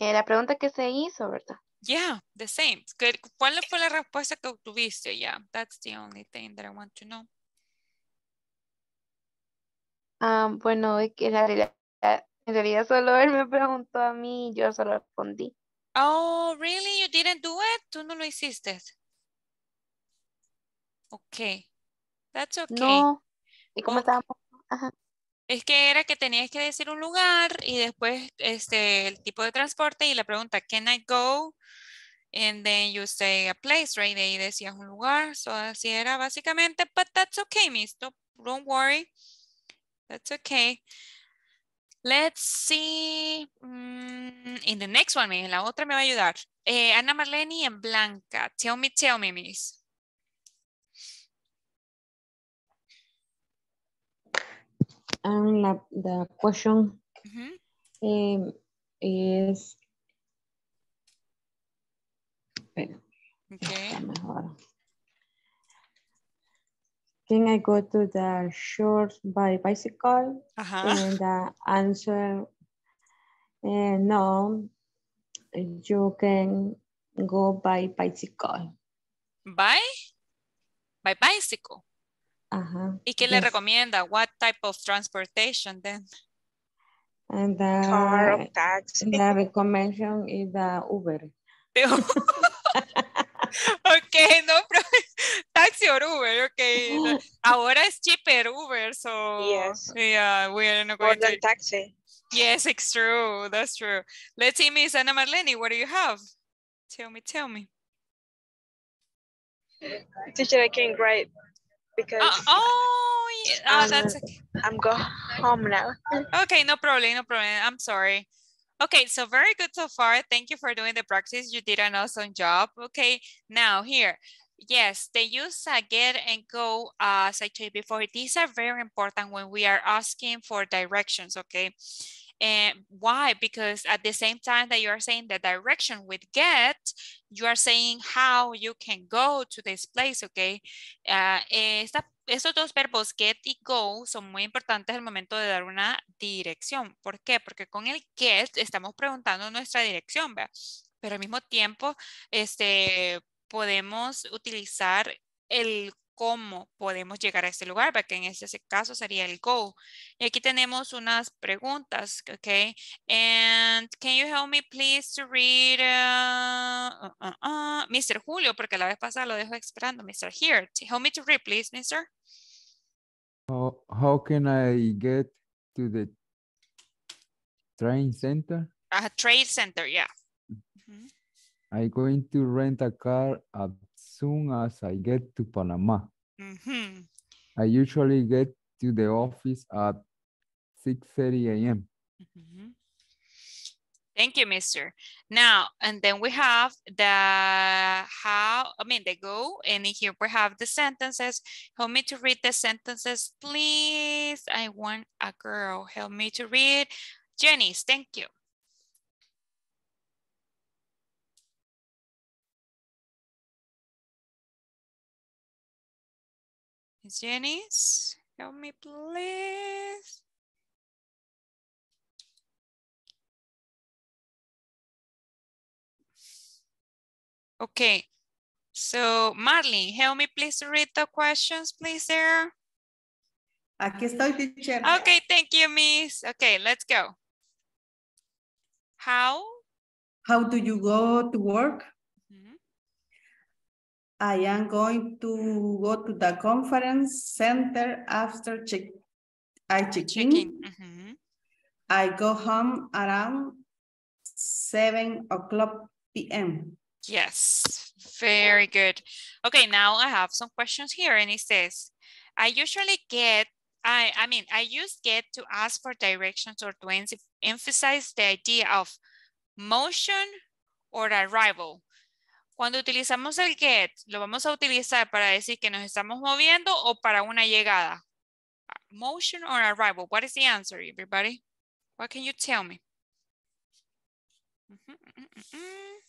Eh, la pregunta que se hizo, ¿verdad? Yeah, the same. Good. ¿Cuál fue la respuesta que obtuviste? Yeah, that's the only thing that I want to know. Ah, bueno, es que en realidad, en realidad solo él me preguntó a mí y yo solo respondí. Oh, really? You didn't do it? ¿Tú no lo hiciste? Okay. That's okay. No. ¿Y cómo Ok. estábamos? Ajá. Es que era que tenías que decir un lugar y después este el tipo de transporte y la pregunta, can I go? And then you say a place, right? De ahí decías un lugar. So así era básicamente, but that's okay, miss. Don't, don't worry. That's okay. Let's see. mm, in the next one, miss. La otra me va a ayudar. Eh, Ana Marlene en Blanca. Tell me, tell me, miss. And la, the question um, is, espera, Okay. Está mejor. Can I go to the shore by bicycle? Ajá. And the answer, eh, no, you can go by bicycle. By? By bicycle. Ajá. ¿Y qué le recomienda? What type of transportation then? And the, Car or taxi. the recommendation is the Uber. okay, no problem. Or Uber, okay. Ahora es cheaper Uber, so Yes. yeah, we're not More going than to. taxi. Yes, it's true. That's true. Let's see, Miss Ana Marlene, what do you have? Tell me, tell me. Teacher, I can't write because Oh, oh, yeah. oh, Um, that's okay. I'm going home now. Okay, no problem, no problem. I'm sorry. Okay, so very good so far. Thank you for doing the practice. You did an awesome job. Okay, now here. Yes, they use a get and go, uh, as I told you before. These are very important when we are asking for directions, okay? And why? Because at the same time that you are saying the direction with get, you are saying how you can go to this place, okay? Ah, esta- estos dos verbos get y go son muy importantes al momento de dar una dirección. ¿Por qué? Porque con el get estamos preguntando nuestra dirección, ¿vea? Pero al mismo tiempo, este, podemos utilizar el cómo podemos llegar a este lugar, que en este caso sería el go. Y aquí tenemos unas preguntas, ¿ok? And can you help me please to read, uh, uh, uh, uh, Mr. Julio, porque la vez pasada lo dejo esperando, Mr. Here. Help me to read, please, Mr. How, how can I get to the train center? Uh, trade center, yeah. I'm going to rent a car as soon as I get to Panama. Mhm. I usually get to the office at 6.30 a.m. Mhm. Thank you, Mr. Now, and then we have the how, I mean, the go, and here we have the sentences. Help me to read the sentences, please. I want a girl. Help me to read. Jenny's, thank you. Jenny's, help me, please. Okay, so Marlene, help me please read the questions, please there. Aquí estoy, teacher. Okay, thank you, miss. Okay, let's go. How? How do you go to work? I am going to go to the conference center after check. I check in. Checking. Mhm. I go home around seven o'clock PM. Yes, very good. Okay, now I have some questions here and it says, I usually get, I, I mean, I use get to ask for directions or to emphasize the idea of motion or arrival. Cuando utilizamos el get, ¿lo vamos a utilizar para decir que nos estamos moviendo o para una llegada? Motion or arrival? What is the answer, everybody? What can you tell me? Mm -hmm.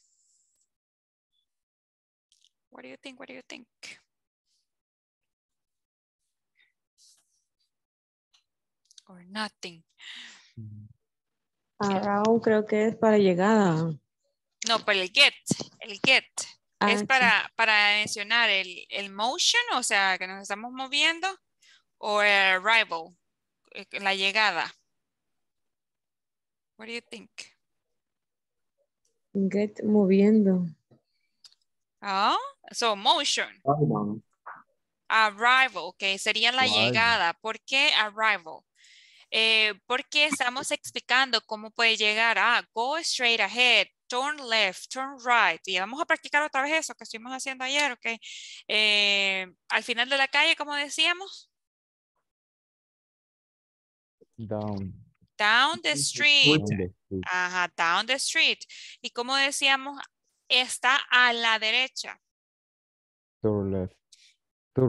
What do you think? What do you think? Or nothing. Around creo que es para llegada. No, para el get. El get. Ah, es sí. para, para mencionar el, el motion, o sea, que nos estamos moviendo, o el arrival, eh, la llegada. What do you think? Get moviendo. Oh, so motion. Arrival. Arrival, que sería la Arrival. llegada. ¿Por qué arrival? Eh, porque estamos explicando cómo puede llegar a go straight ahead, turn left, turn right. Y vamos a practicar otra vez eso que estuvimos haciendo ayer, ¿ok? Eh, al final de la calle, como decíamos, Down. down the street. Ajá, down the street. Y como decíamos, está a la derecha. To left.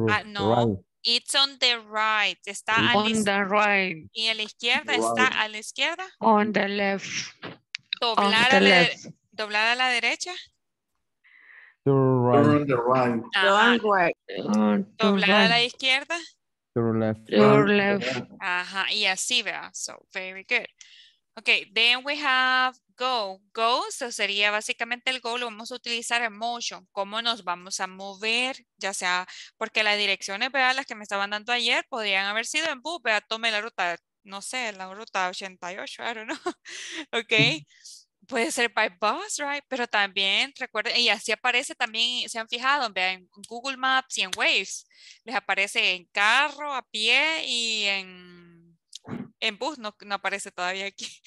Ah, no. right. It's on the right. Está It's a la On the right, y a la izquierda Right. está a la izquierda. on the left, the a la, doblada a la derecha. Turn the right. Turn right. Doblada a la izquierda. Left. Turn left, Ajá, y así, ¿verdad? So, very good. Okay, then we have go. Go, so sería básicamente el go, lo vamos a utilizar en motion. ¿Cómo nos vamos a mover? Ya sea, porque las direcciones, ¿verdad? Las que me estaban dando ayer podrían haber sido en bus, ¿verdad? Tome la ruta, no sé, la ruta 88, I don't know. Ok. Puede ser by bus, right? Pero también, recuerden, y así aparece también, se han fijado, vean, en Google Maps y en Waves. Les aparece en carro, a pie y en, en bus, no, no aparece todavía aquí.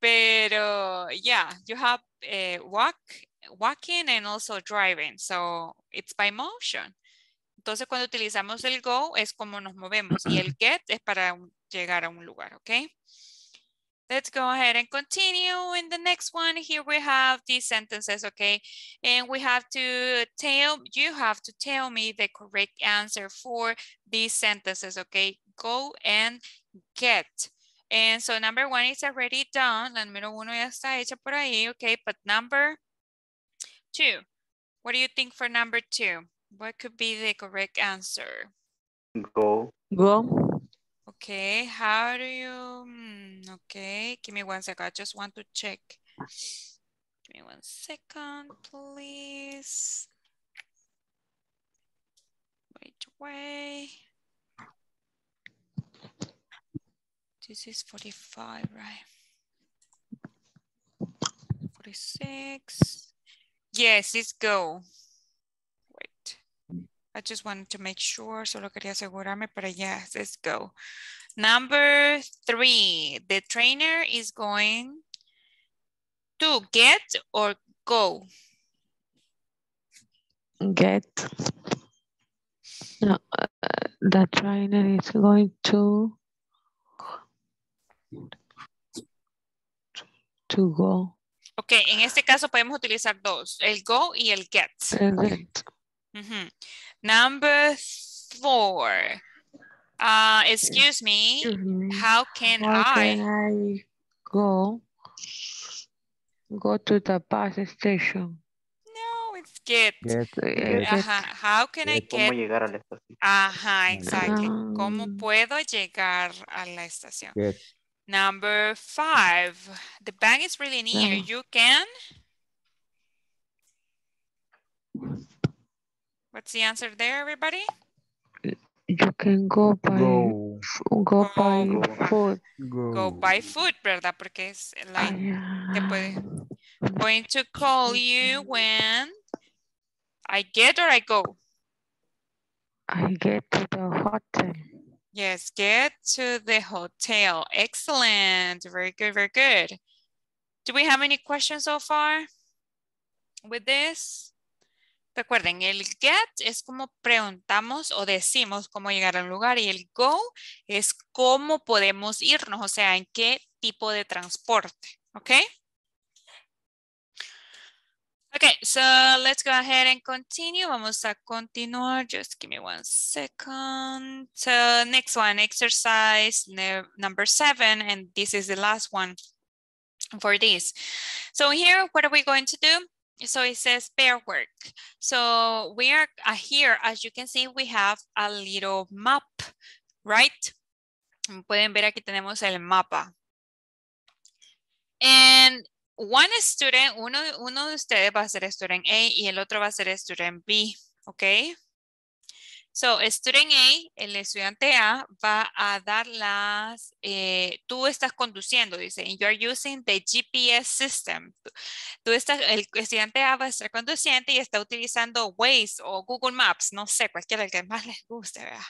Pero, yeah, you have eh, walk, walking and also driving. So, it's by motion. Entonces, cuando utilizamos el go, es como nos movemos. Y el get es para un- llegar a un lugar, ¿ok? Let's go ahead and continue. In the next one, here we have these sentences, okay? And we have to tell, you have to tell me the correct answer for these sentences, okay? Go and get. And so number one is already done. La número uno ya está hecha por ahí, okay? But number two, what do you think for number two? What could be the correct answer? Go. Go. Okay, how do you, hmm, okay, give me one second, I just want to check. Give me one second, please. Wait, wait. This is 45, right? 46. Yes, it's go. I just wanted to make sure, solo quería asegurarme, pero yes, let's go. Number three, the trainer is going to get or go. Get. No, uh, the trainer is going to to go. Ok, en este caso podemos utilizar dos, el go y el get. Uh, get. Ujú. Number four. Uh, excuse me, Excuse me. how can How I? can I go go to the bus station? No, it's get. Get. Eh, Get. Ajá, how can I Eh, ¿Cómo get? llegar a la estación? Ajá, exactly. ¿Cómo Ah. puedo llegar a la estación? Get. Number five, the bank is really near. Yeah. You can? What's the answer there, everybody? You can go by Go. f- go by Go. foot. Go. Go by foot, ¿verdad? Porque es like, te I, puede. Going to call you when I get or I go. I get to the hotel. Yes, get to the hotel. Excellent. Very good, very good. Do we have any questions so far with this? Recuerden, el get es como preguntamos o decimos cómo llegar al lugar y el go es cómo podemos irnos, o sea, en qué tipo de transporte, ¿ok? so let's go ahead and continue. Vamos a continuar. Just give me one second. So next one, exercise number seven, and this is the last one for this. So here, what are we going to do? So it says pair work. So we are uh, here, as you can see, we have a little map, right? Pueden ver aquí tenemos el mapa. And one student, uno, uno de ustedes va a ser student A y el otro va a ser student B, ¿ok? So, student A, el estudiante A, va a dar las, eh, tú estás conduciendo, dice, you are using the GPS system. Tú estás, el estudiante A va a estar conduciendo y está utilizando Waze o Google Maps, no sé, cualquiera el que más les guste, ¿verdad?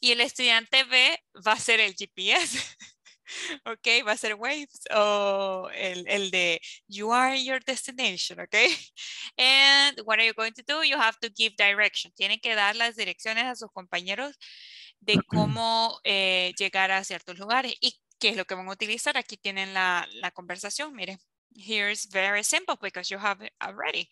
Y el estudiante B va a ser el GPS. ok, va a ser Waves o el, el de you are your destination, ok? And what are you going to do? You have to give direction. Tienen que dar las direcciones a sus compañeros de cómo eh, llegar a ciertos lugares y qué es lo que van a utilizar. Aquí tienen la, la conversación, miren. Here's very simple because you have it already.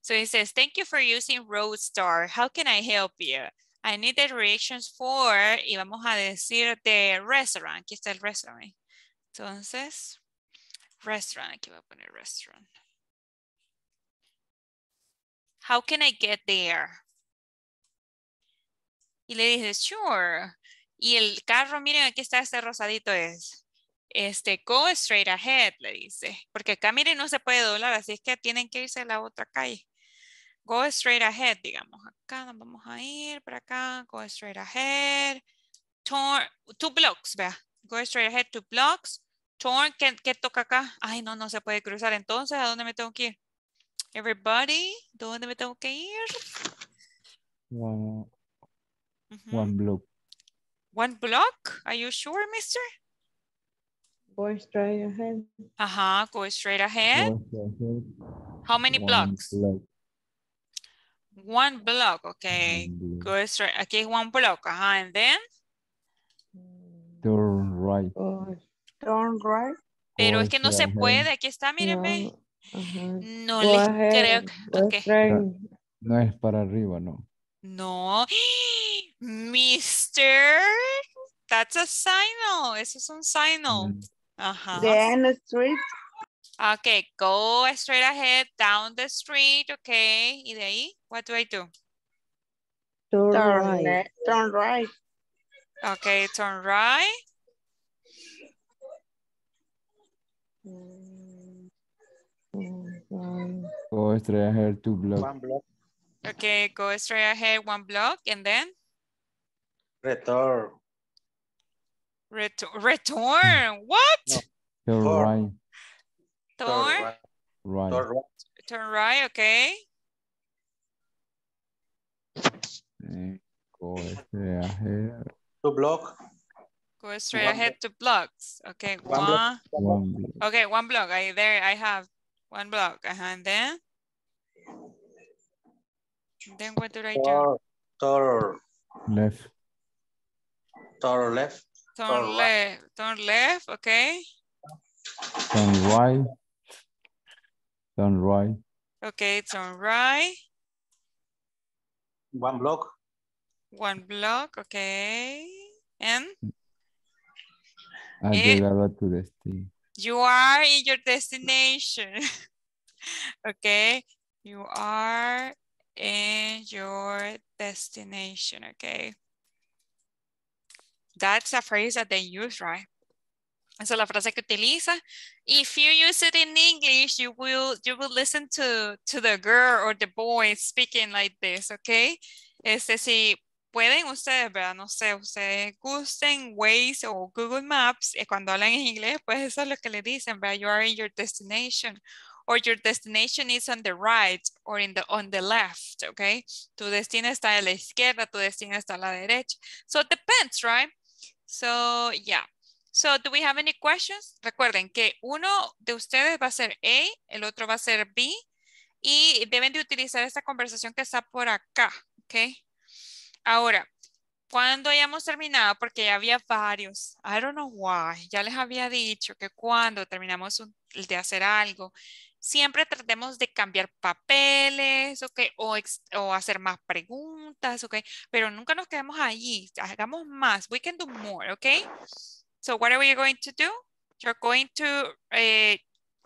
So it says, thank you for using Roadstar. How can I help you? I need the directions for, y vamos a decir the restaurant. Aquí está el restaurant. Entonces, restaurant, aquí voy a poner restaurant. How can I get there? Y le dice, sure. Y el carro, miren, aquí está este rosadito es. Este, go straight ahead, le dice. Porque acá, miren, no se puede doblar, así es que tienen que irse a la otra calle. Go straight ahead, digamos. Acá nos vamos a ir para acá. Go straight ahead. Turn, two blocks, vea. Go straight ahead, two blocks. Turn, ¿qué, ¿qué, toca acá? Ay, no, no se puede cruzar. Entonces, ¿a dónde me tengo que ir? Everybody, ¿dónde me tengo que ir? One, Uh -huh. one block. One block? Are you sure, mister? Go straight ahead. Ajá, go straight ahead. Go straight ahead. How many One blocks? block. One block, okay. Go straight, aquí es one block, ajá, and then? Turn right. Go turn right. Pero es que no se puede, aquí está, miren, ve. No. No les ahead. creo. que- Go ok. straight. No es para arriba, no. No. Mister, that's a signal. Eso es un signal. Mm. Ajá. Then street. Okay, go straight ahead down the street, okay. Y de ahí, what do I do? Turn, Turn right. Turn right. Okay, turn right. Go straight ahead two block. One block. Okay, go straight ahead one block and then Return. return. Return. What? No. Turn right. Turn Turn. right. Right. Turn right. Turn right, okay. Go straight ahead. Two block. Go straight One ahead to blocks. Okay, One one. block. One block. Okay, one block. I there I have one block. Uh -huh. And then then what do I do? Turn. Turn. Left. Turn left. Turn turn right. left. Turn left. Okay. Turn right. Turn right. Okay, it's turn right. One block. One block. Okay. And Ha llegado a tu you are in your destination. okay. You are in your destination. Okay. That's a phrase that they use, right? Esa es la frase que utiliza. If you use it in English, you will you will listen to to the girl or the boy speaking like this, okay? Este si pueden ustedes, ¿verdad? No sé, ustedes gusten Waze o Google Maps, y cuando hablan en inglés, pues eso es lo que le dicen, ¿verdad? You are in your destination. Or your destination is on the right or in the on the left, okay? Tu destino está a la izquierda, tu destino está a la derecha. So it depends, right? So, yeah. So, do we have any questions? Recuerden que uno de ustedes va a ser A, el otro va a ser B, y deben de utilizar esta conversación que está por acá, ¿ok? Ahora, cuando hayamos terminado, porque ya había varios, I don't know why, ya les había dicho que cuando terminamos de hacer algo, siempre tratemos de cambiar papeles, ok, o hacer más preguntas, ok, pero nunca nos quedemos allí, hagamos más, we can do more, ok. So what are we going to do? You're going to, eh,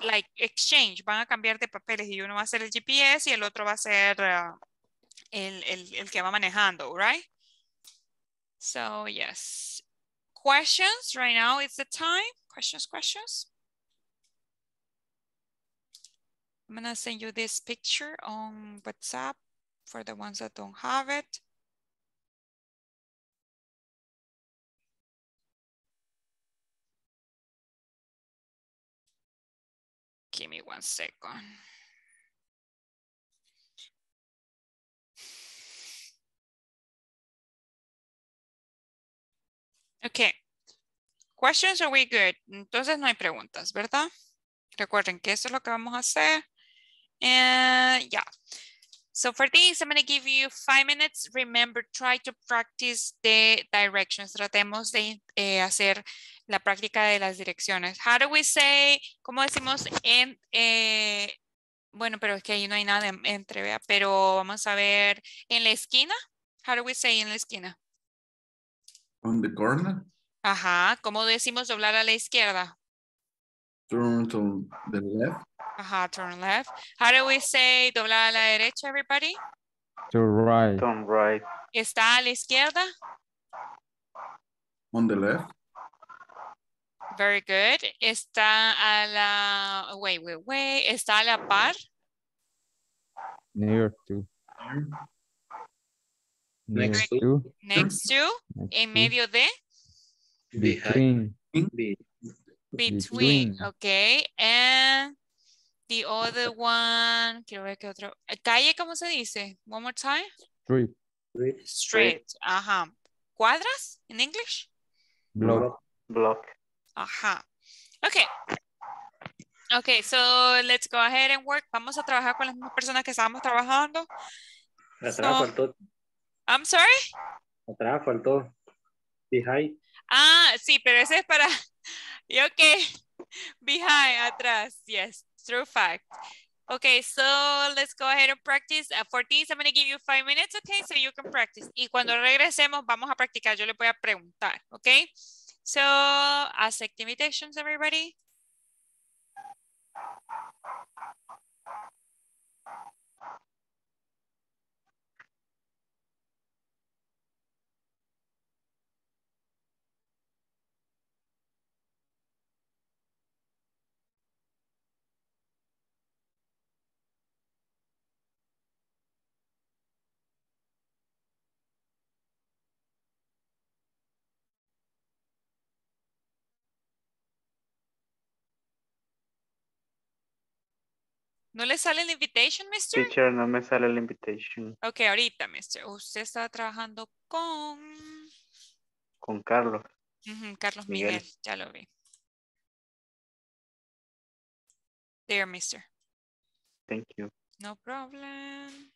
like, exchange, van a cambiar de papeles y uno va a ser el GPS y el otro va a ser ah, el, el, el que va manejando, right? So yes. Questions right now is the time. Questions, questions. I'm gonna send you this picture on WhatsApp for the ones that don't have it. Give me one second. Okay. Questions are we good? Entonces no hay preguntas, ¿verdad? Recuerden que eso es lo que vamos a hacer. And yeah. So for this, I'm going to give you five minutes. Remember, try to practice the directions. Tratemos de eh, hacer la práctica de las direcciones. How do we say, ¿cómo decimos en, eh, bueno, pero es que ahí no hay nada en- entre, vea, pero vamos a ver, en la esquina. How do we say en la esquina? On the corner, Ajá, ¿cómo decimos doblar a la izquierda? Turn to the left, Ajá, turn left. How do we say doblar a la derecha, everybody? To right. Turn right. ¿Está a la izquierda? on the left, Very good. ¿Está a la, wait, wait, wait, ¿está a la par? Near to. Next to. Next to, Next en medio de, Between. between, okay. And the other one, quiero ver qué otro. Calle, ¿cómo se dice? One more time. Street. Street, ajá. ¿Cuadras en English? Block. Block. Ajá. Okay. Okay, so let's go ahead and work. Vamos a trabajar con las mismas personas que estábamos trabajando. Atrás So- faltó. I'm sorry. Atrás faltó. Behind. Ah, sí, pero ese es para. Y ok. Behind, atrás. Yes, true fact. Okay, so let's go ahead and practice. For this, I'm going to give you five minutes, okay? So you can practice. Y cuando regresemos, vamos a practicar. Yo le voy a preguntar, okay? So, accept invitations, everybody. ¿No le sale la invitation, mister? Teacher, no me sale la invitation. Ok, ahorita, mister. Usted está trabajando con Con Carlos. Carlos Miguel. Miguel. Ya lo vi. There, mister. Thank you. No problem.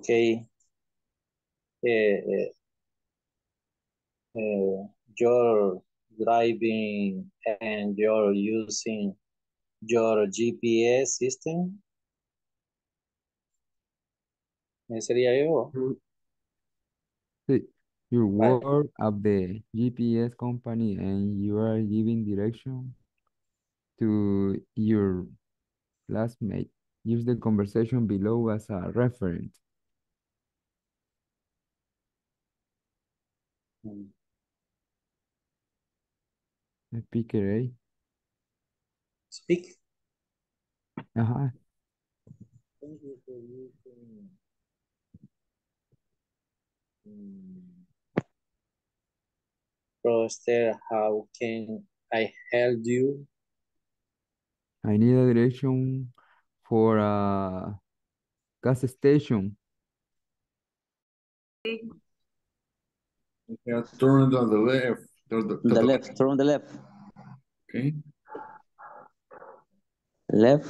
Okay. Uh, uh, you're driving and you're using your GPS system. ¿Ese sería yo? Sí. You work at the GPS company and you are giving direction to your classmate. Use the conversation below as a reference. Speaker A. Speak. Ajá. Thank you for using, mm, Roster, how can I help you? I need a direction for a gas station. Yeah, turn on the left. To the, to The left, turn on the left. Okay. Left.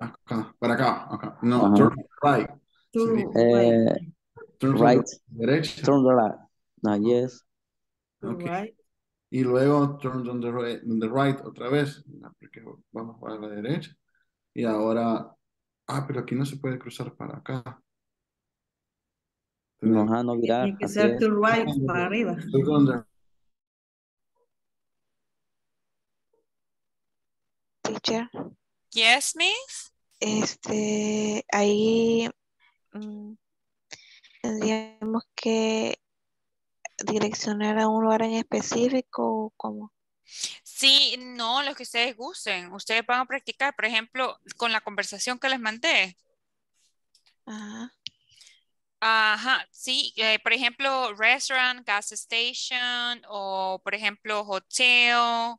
Acá, para acá, acá. No, Ajá. turn right. Eh, turn on right. derecha. Turn the right. No, yes. Okay. Y luego turn on the right, on the right otra vez, No, porque vamos para la derecha. Y ahora, ah, pero aquí no se puede cruzar para acá. No, ajá, no virar. Tiene que ser to right, para arriba. Teacher, Yes, miss. este, ahí mm, tendríamos que direccionar a un lugar en específico o cómo. Sí, no, lo que ustedes gusten. Ustedes van a practicar, por ejemplo, con la conversación que les mandé. Ajá. Ajá, sí, eh, por ejemplo, restaurant, gas station o, por ejemplo, hotel.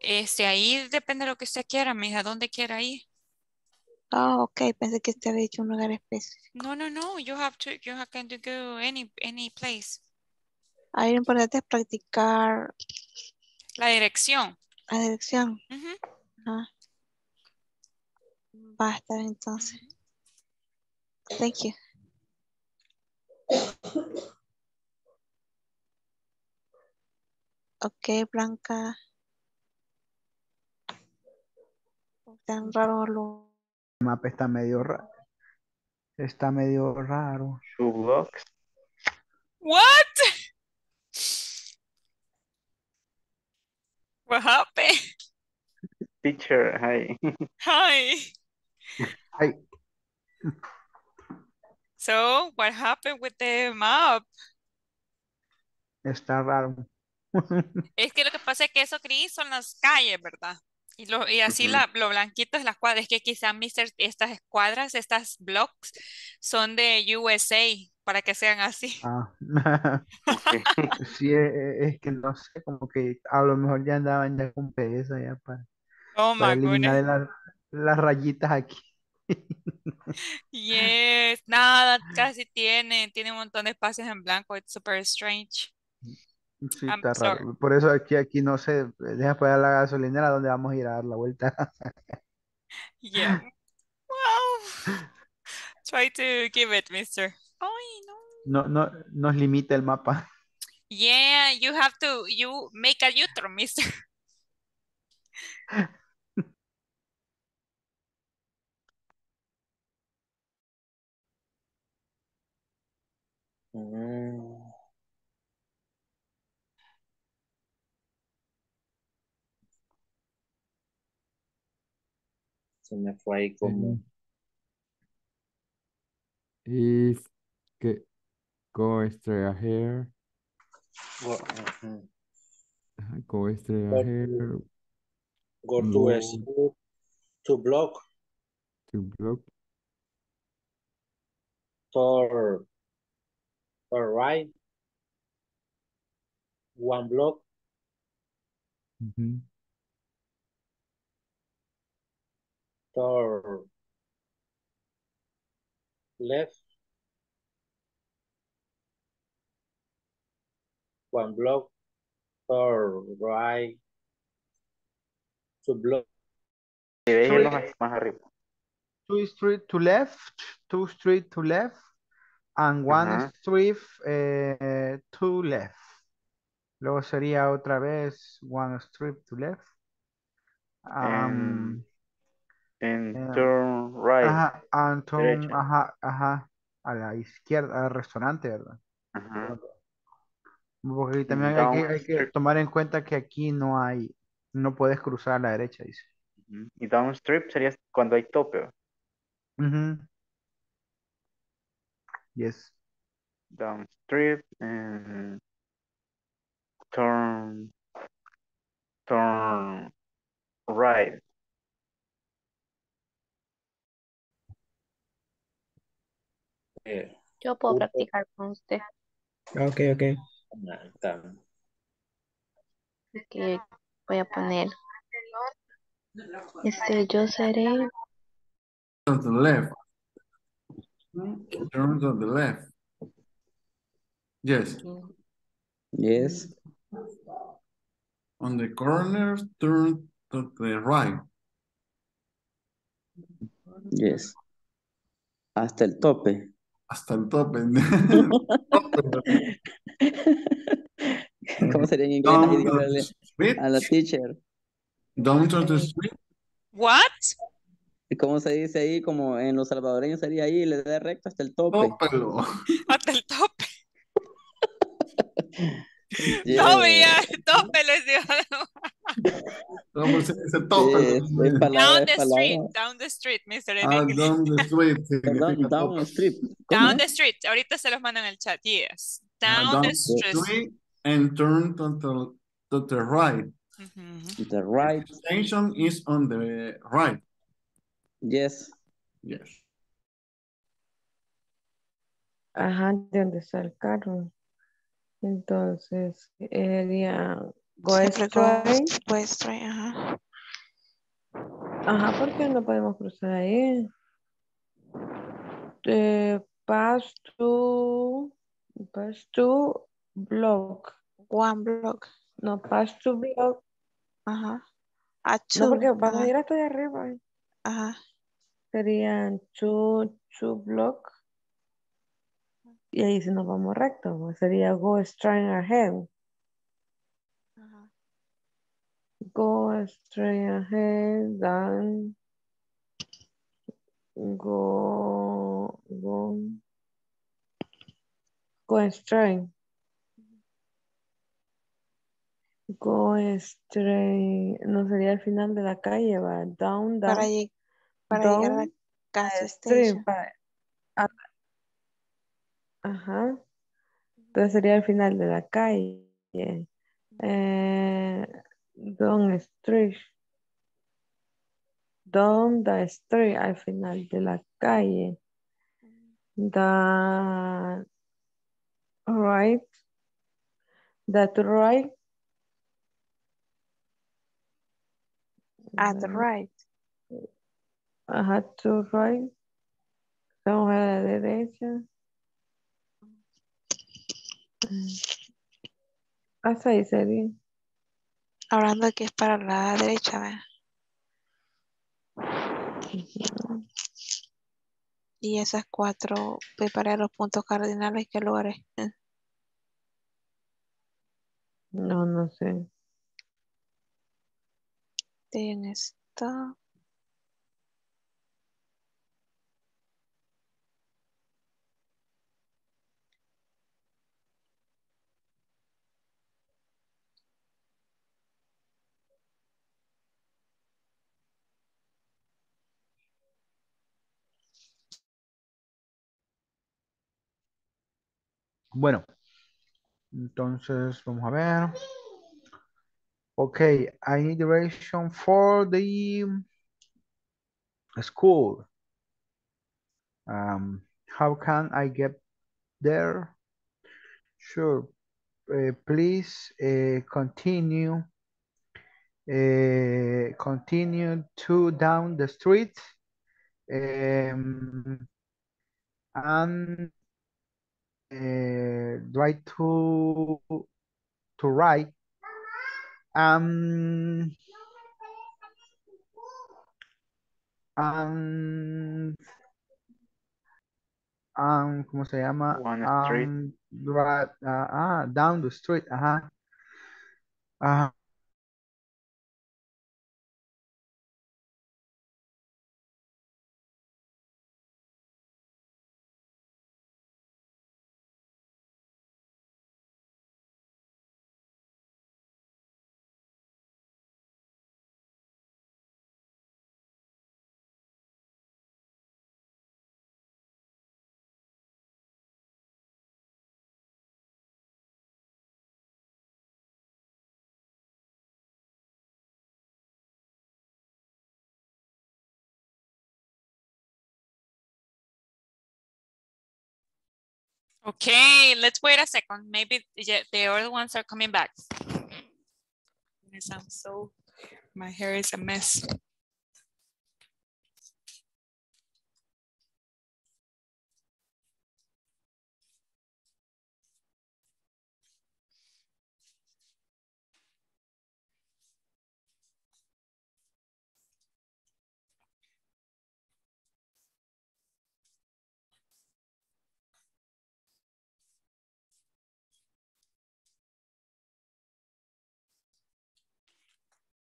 Este, ahí depende de lo que usted quiera, mija, dónde quiera ir. Ah, ok, pensé que usted había dicho un lugar específico. No, no, no, you have to, you have to go any, any place. Ahí lo importante es practicar La dirección. la dirección. Ujú. Ajá. Va a estar entonces. Thank you. Ok, Blanca. Tan raro lo. El mapa está medio raro. Está medio raro. Shoebox. What? What happened? Teacher, hi. Hi. Ay, So, what happened with the map? está raro. Es que lo que pasa es que eso gris son las calles, ¿verdad? Y, lo, y así Ujú. la, lo blanquito es las cuadras. Es que quizá mister, estas escuadras, estas blocks, son de USA, para que sean así. Ah. Sí, es, es que no sé, como que a lo mejor ya andaban ya con pereza ya para, Oh para my eliminar las, las rayitas aquí. Yes, nada, casi tiene, tiene un montón de espacios en blanco. It's super strange. Sí, está raro. Por eso aquí, aquí no sé, deja para la gasolinera donde vamos a ir a dar la vuelta. Yeah. Well, try to give it, mister. Ay, no. No, no, nos limita el mapa. Yeah, you have to, you make a U-turn, mister. Mm. Se me fue ahí como. If que go straight ahead, go straight Go ahead to, go to a to block, to block, or, or right, one block, Mm -hmm. or left, one block, or right, two block. Y más arriba. two street to left, two street to left, and one Ajá. street eh, to left. Luego sería otra vez one street to left. Um, And eh, turn right. ajá, and turn, ajá, ajá, a la izquierda, al restaurante, ¿verdad? Ajá. Porque también hay que, hay que strip. tomar en cuenta que aquí no hay, no puedes cruzar a la derecha, dice. Y down strip sería cuando hay tope. Ujú. Yes. Down strip and turn turn right. Yo puedo practicar con usted. Ok, ok. Voy a poner. Este, yo seré. On the left. Turn on the left. Yes. Yes. On the corner, turn to the right. Yes. Hasta el tope. Hasta el tope. ¿Cómo sería en inglés? Down to the street. a la teacher. Down to the street. What? ¿Cómo se dice ahí? Como en los salvadoreños sería ahí, le da recto hasta el tope. Tópelo. Hasta el tope. Yes. Tope ya, tope les digo. ¿Cómo se dice tópelo? Yes, es palabra, Down the street, down the street, mister. en Ah, down the street. Perdón, down tope. the street. ¿Cómo Down es? the street. Ahorita se los mandan en el chat. Yes. Ah, Down the the street. and turn to the, to the right. The right. Station is on the right. Yes. Yes. Ajá, de donde está el carro. Entonces, sería go Siempre go straight. go straight, ajá. Ajá, porque no podemos cruzar ahí. Eh, pass to, pass to block. One block. No, pass to block. Ajá. A No, two. porque vamos a ir hasta allá arriba. Ajá. Serían two, two block. Y ahí si nos vamos recto, pues, sería go straight ahead. Ajá. Go straight ahead, then go, go, go straight. Go straight, no sería el final de la calle, va, down, Para, down, lleg- para llegar a gas street, station. para- a- ajá, entonces sería el final de la calle. Eh, down street. Down the street al final de la calle. The right. That right. At the right. Ajá, to right. Vamos a la derecha. Hasta ahí sería. Hablando que es para la derecha, ¿ve? Y esas cuatro, preparé los puntos cardinales, ¿qué lugares? No, no sé. Tienen esto. Bueno, entonces vamos a ver. Okay, I need direction for the school. Um, how can I get there? Sure. Uh, please uh, continue. Uh, continue to down the street. Um, and uh, right to to right. Um, and um, ¿cómo se llama? One street. Um, right, ah, ah, down the street, ajá. Ajá. Okay, let's wait a second. Maybe the the other ones are coming back. Yes, I'm so, my hair is a mess.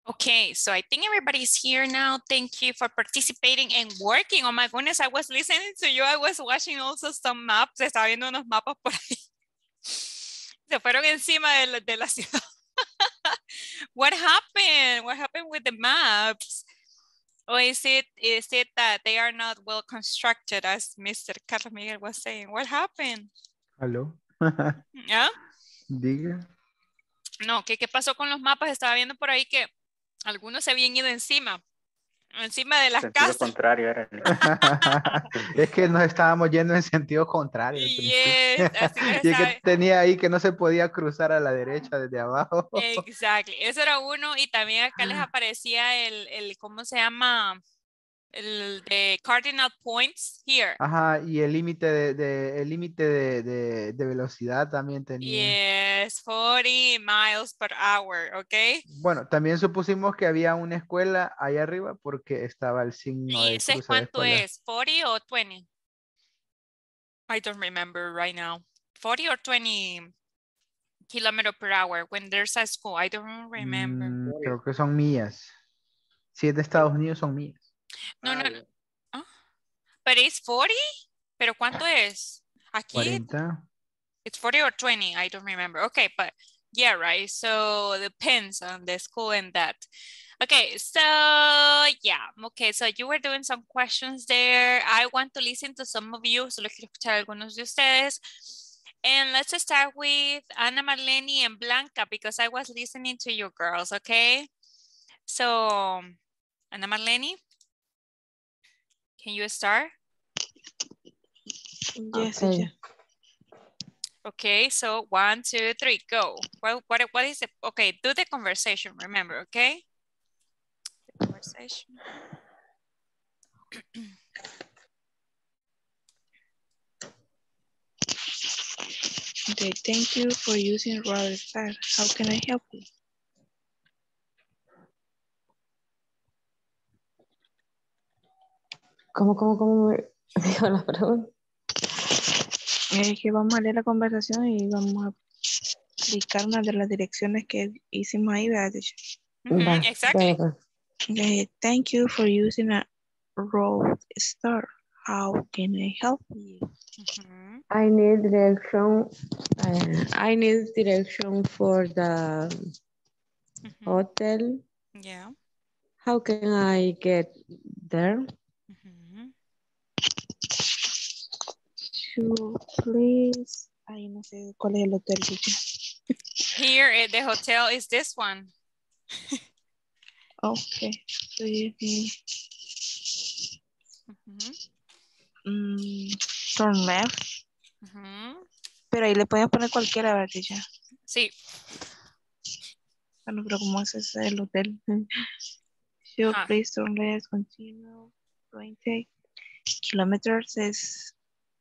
Okay, so I think everybody's here now. Thank you for participating and working. Oh my goodness, I was listening to you. I was watching also some maps. Estaba viendo unos mapas por ahí. Se fueron encima de la, de la ciudad. what happened? What happened with the maps? Or is it is it that they are not well constructed as Mr. Carlos Miguel was saying? What happened? Hello. ¿Ah? Diga. No, ¿qué, ¿qué pasó con los mapas? Estaba viendo por ahí que algunos se habían ido encima, encima de las Sentido casas. contrario era. es que nos estábamos yendo en sentido contrario. Yes, así y es que tenía ahí que no se podía cruzar a la derecha desde abajo. Exactly. Eso era uno y también acá les aparecía el, el ¿cómo se llama? El de cardinal points here. Ajá, y el límite de, de- el límite de, de- de velocidad también tenía. Yes, 40 miles per hour, ¿ok? Bueno, también supusimos que había una escuela ahí arriba porque estaba el signo ¿Y de ese cuánto es? 40 o 20? I don't remember right now. 40 or 20 kilometer per hour when there's a school. I don't remember. Mm, creo que son millas. Si es de Estados Unidos, son millas. No, no, no. Ah, But it's 40? ¿Pero cuánto es? Aquí 40. it's 40 or 20, I don't remember. Okay, but yeah, right. So depends on the school and that. Okay, so yeah, okay, so you were doing some questions there. I want to listen to some of you, solo quiero escuchar a algunos de ustedes. And let's start with Ana Marlene and Blanca because I was listening to you girls, okay? So, Ana Marlene, can you start? Yes, Okay. Okay, so one, two, three, go. What, what, what is it? Okay, do the conversation, remember, okay? The conversation. Okay, thank you for using Star. How can I help you? ¿Cómo, cómo, cómo me dijo la pregunta? Es que vamos a leer la conversación y vamos a explicar una de las direcciones que hicimos ahí, ¿verdad? Mhm, Va, exactly. Okay, thank you for using a road star. How can I help you? Mhm. I need direction. uh, I need direction for the hotel. Yeah. How can I get there? Sure, please. Ay, no sé cuál es el hotel. Here, eh, the hotel is this one. Okay. Please, Mhm, mm, turn left. mhm. Pero ahí le podemos poner cualquiera, ¿verdad? Sí. Bueno, pero como ese es el hotel. Sure, Ajá. please turn left, continue, 20 kilometers es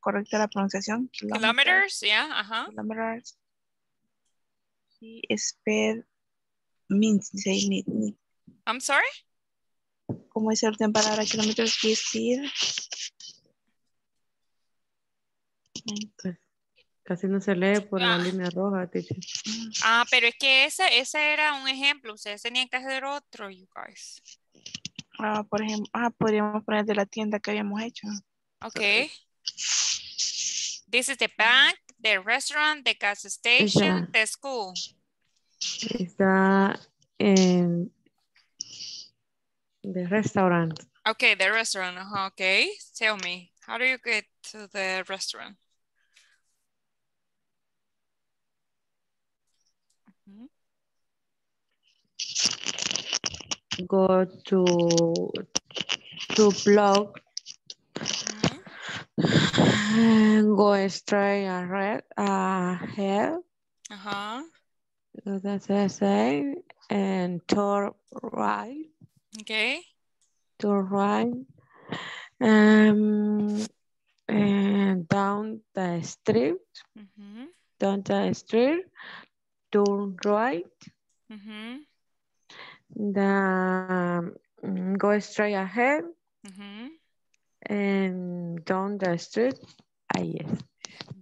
correcta la pronunciación. Kilometers, yeah, ajá. Kilometers. Sí, speed means, dice ahí, need, need. I'm sorry? ¿Cómo dice la última palabra? Kilometers, sí, speed. Casi no se lee por la Ah. línea roja, teacher. Ah, pero es que ese, ese era un ejemplo. Ustedes tenían que hacer otro, you guys. Ah, por ejemplo, ah, podríamos poner de la tienda que habíamos hecho. Okay. This is the bank, the restaurant, the gas station, the school. Está en the restaurant. Okay, the restaurant. uh-huh, Okay. Tell me, how do you get to the restaurant? Go to to block. Go straight ahead, ahead. Uh-huh. So That's the same. And turn right, Okay. turn right. Um, and down the street, Mm-hmm. down the street, turn right. Mm-hmm. The, mm, go straight ahead Mm-hmm. And down the street. Ah, yes.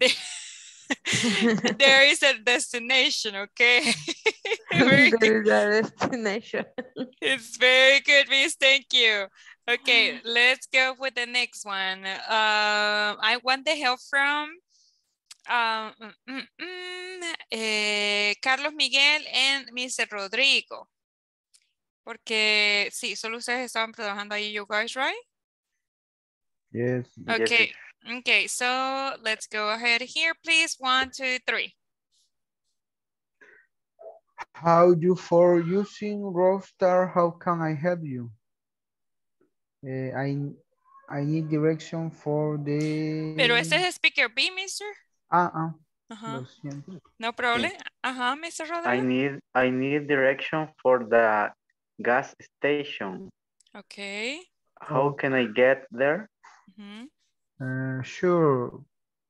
there is a destination, okay? Very good. There is a destination. It's very good, Miss. Thank you. Okay, let's go with the next one. Um, I want the help from um, mm, mm, mm, eh, Carlos Miguel and Mr. Rodrigo. Porque sí, solo ustedes estaban trabajando ahí, you guys, right? Yes. Okay. Okay, so let's go ahead here, please. One, two, three. How you for using Rockstar? How can I help you? Eh, I I need direction for the. Pero ese es speaker B, mister. Ah, ah. Ajá. Lo siento. No problem. Ajá, Mr. I need I need direction for the gas station. Okay. How can I get there? Mhm. Uh, sure.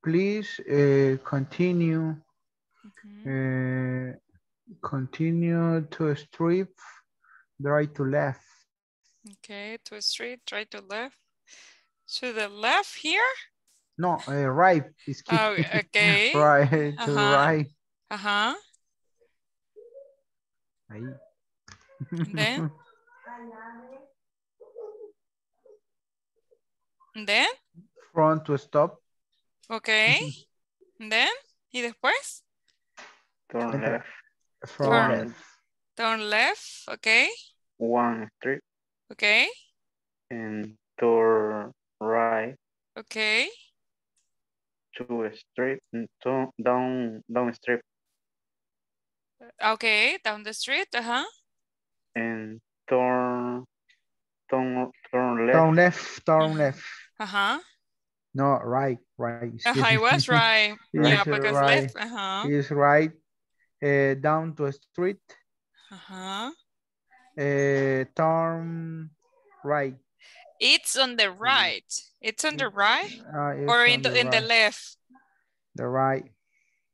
Please uh, continue. Uh, continue to strip, right to left. Okay, to a straight, right to left. To the left here? No, uh, right. Excuse Oh, okay. right to Uh-huh. right. Uh-huh. Ahí. Then? And then? Front to stop. Okay. Then? ¿Y después? Turn left. Front Turn. left. Turn left. Okay. One street Okay. and turn right Okay. to a street and turn down down street Okay. Down the street. Uh-huh. and turn turn turn left. Turn left. Turn left. Uh-huh. No, right, right. Uh-huh, I was right. Yeah, because right. left. Uh-huh. Is right. Uh, down to a street. Uh-huh. Uh, turn right. It's on the right. It's on the right Uh, or in the, in the left. The right.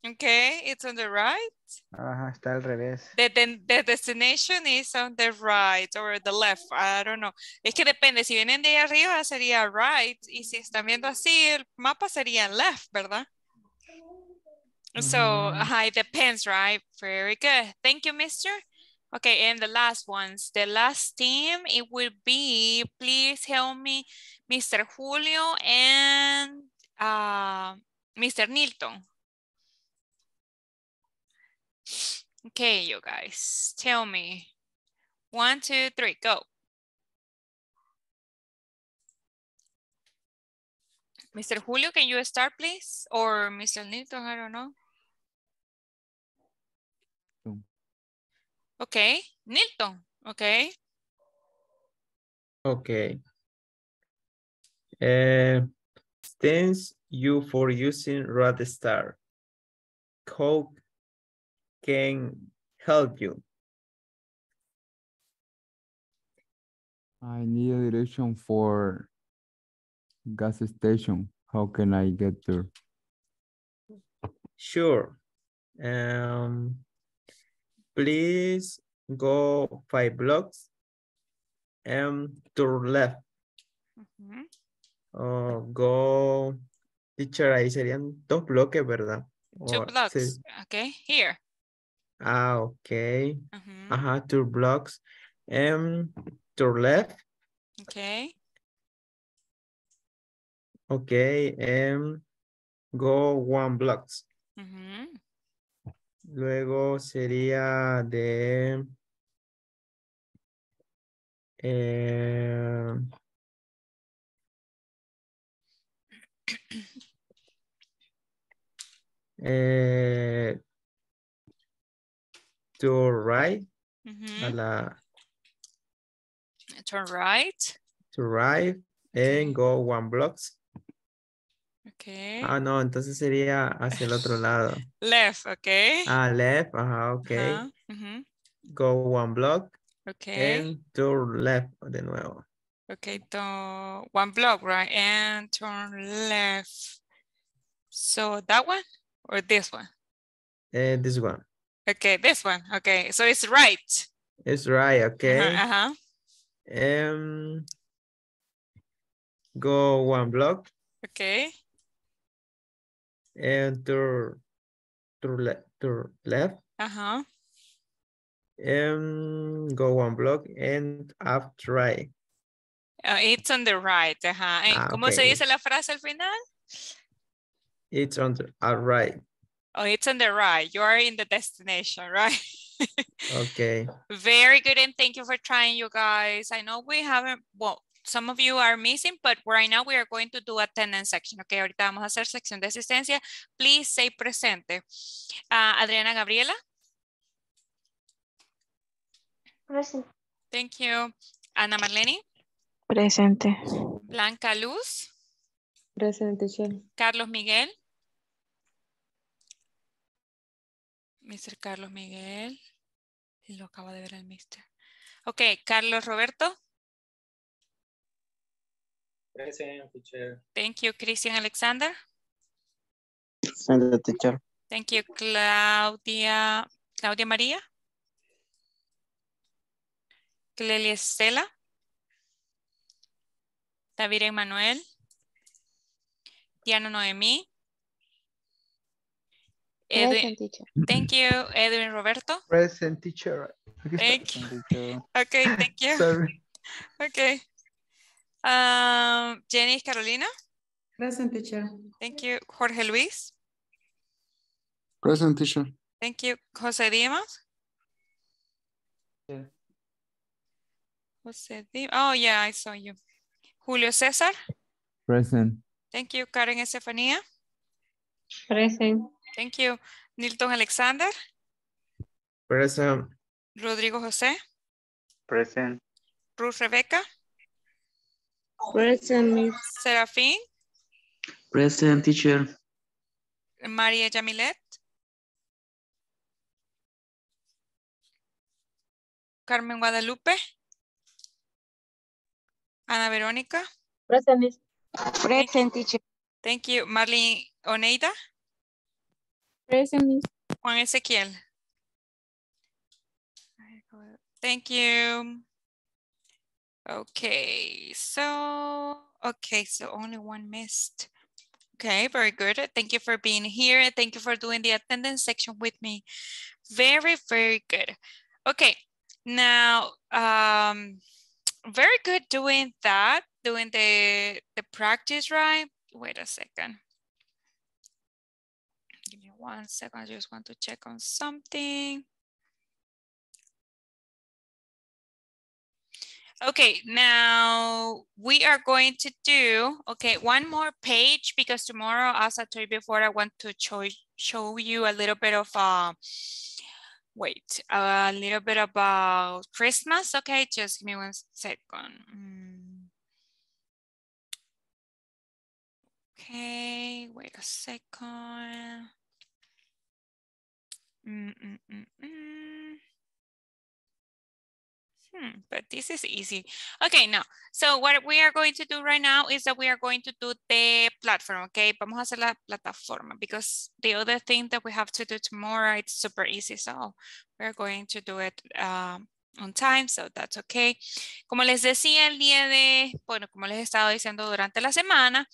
Okay, it's on the right. Ajá, está al revés. The, the, the destination is on the right or the left. I don't know. Es que depende. Si vienen de ahí arriba sería right. Y si están viendo así, el mapa sería left, ¿verdad? So, ajá, it depends, right? Very good. Thank you, mister. Okay, and the last ones. The last team, it will be, please help me, Mr. Julio and uh, Mr. Nilton. Okay, you guys, tell me. One, two, three, go. Mr. Julio, can you start, please? Or Mr. Nilton, I don't know. Okay, Nilton, okay. Okay. Uh, thanks you for using Red Star. How can help you? I need a direction for gas station. How can I get there? Sure. Um, please go five blocks and turn left. Ujú. Oh, go, teacher, ahí serían dos bloques, ¿verdad? Two O- blocks, sí. okay, here. Ah, okay. Ujú. Ajá, two blocks. And turn left. Okay, Okay, and go one blocks. ujú. Luego sería de... eh, eh, to right, a la Turn right. to right and go one blocks. Okay. Ah, no, entonces sería hacia el otro lado. Left, okay. Ah, left, ajá, ok. Ajá, ujú, Go one block Okay. and turn left de nuevo. Okay, so one block, right? And turn left. So that one or this one? And this one. Okay, this one. Okay, so it's right. It's right, okay. Uh-huh. Um, go one block Okay. and le turn left. Uh-huh. Um, go one block and after right. Uh, it's on the right. Ajá. Eh, Ah, ¿Cómo se dice la frase al final? It's on the uh, right. Oh, it's on the right. You are in the destination, right? Okay. Very good, and thank you for trying, you guys. I know we haven't, well, some of you are missing, but right now we are going to do attendance section. Okay, ahorita vamos a hacer sección de asistencia. Please say presente. Ah, Adriana Gabriela. Present. Thank you. Ana Marlene. Presente. Blanca Luz. Present, teacher. Carlos Miguel. Mr. Carlos Miguel. Lo acabo de ver el mister. Ok, Carlos Roberto. Present, teacher. Thank you, Christian Alexander. Present, teacher. Thank you, Claudia. Claudia María. Clelia Estela. David Emanuel. Diana Noemí. Edwin, Present, teacher. thank you, Edwin Roberto. Present teacher. Thank you. Okay, thank you. Sorry. Okay. Um, Jenny Carolina. Present, teacher. Thank you. Jorge Luis. Present teacher. Thank you. José Dimas. Dimas. Oh, yeah, I saw you. Julio César. Present. Thank you. Karen Estefanía. Present. Thank you. Nilton Alexander. Present. Rodrigo José. Present. Ruth Rebecca. Present, Miss. Serafín. Present, teacher. María Yamilet. Carmen Guadalupe. Ana Verónica. Present, Miss. Present, teacher. Thank you. Marlene Oneida. Present. Juan Ezequiel. Thank you. Okay, so, okay, so only one missed. Okay, very good. Thank you for being here. Thank you for doing the attendance section with me. Very, very good. Okay, now, um, very good doing that, doing the, the practice, right? Wait a second. One second. I just want to check on something. Okay, now we are going to do, okay, one more page because tomorrow, as I told you before, I want to show, show you a little bit of, uh, wait, a little bit about Christmas. Okay, just give me one second. Mm. Okay, wait a second. Mm, mm, mm, mm. Hmm, but this is easy. Okay, now, so what we are going to do right now is that we are going to do the platform, okay? Vamos a hacer la plataforma because the other thing that we have to do tomorrow, it's super easy. So we're going to do it um, on time, so that's okay. Como les decía el día de, bueno, como les he estado diciendo durante la semana,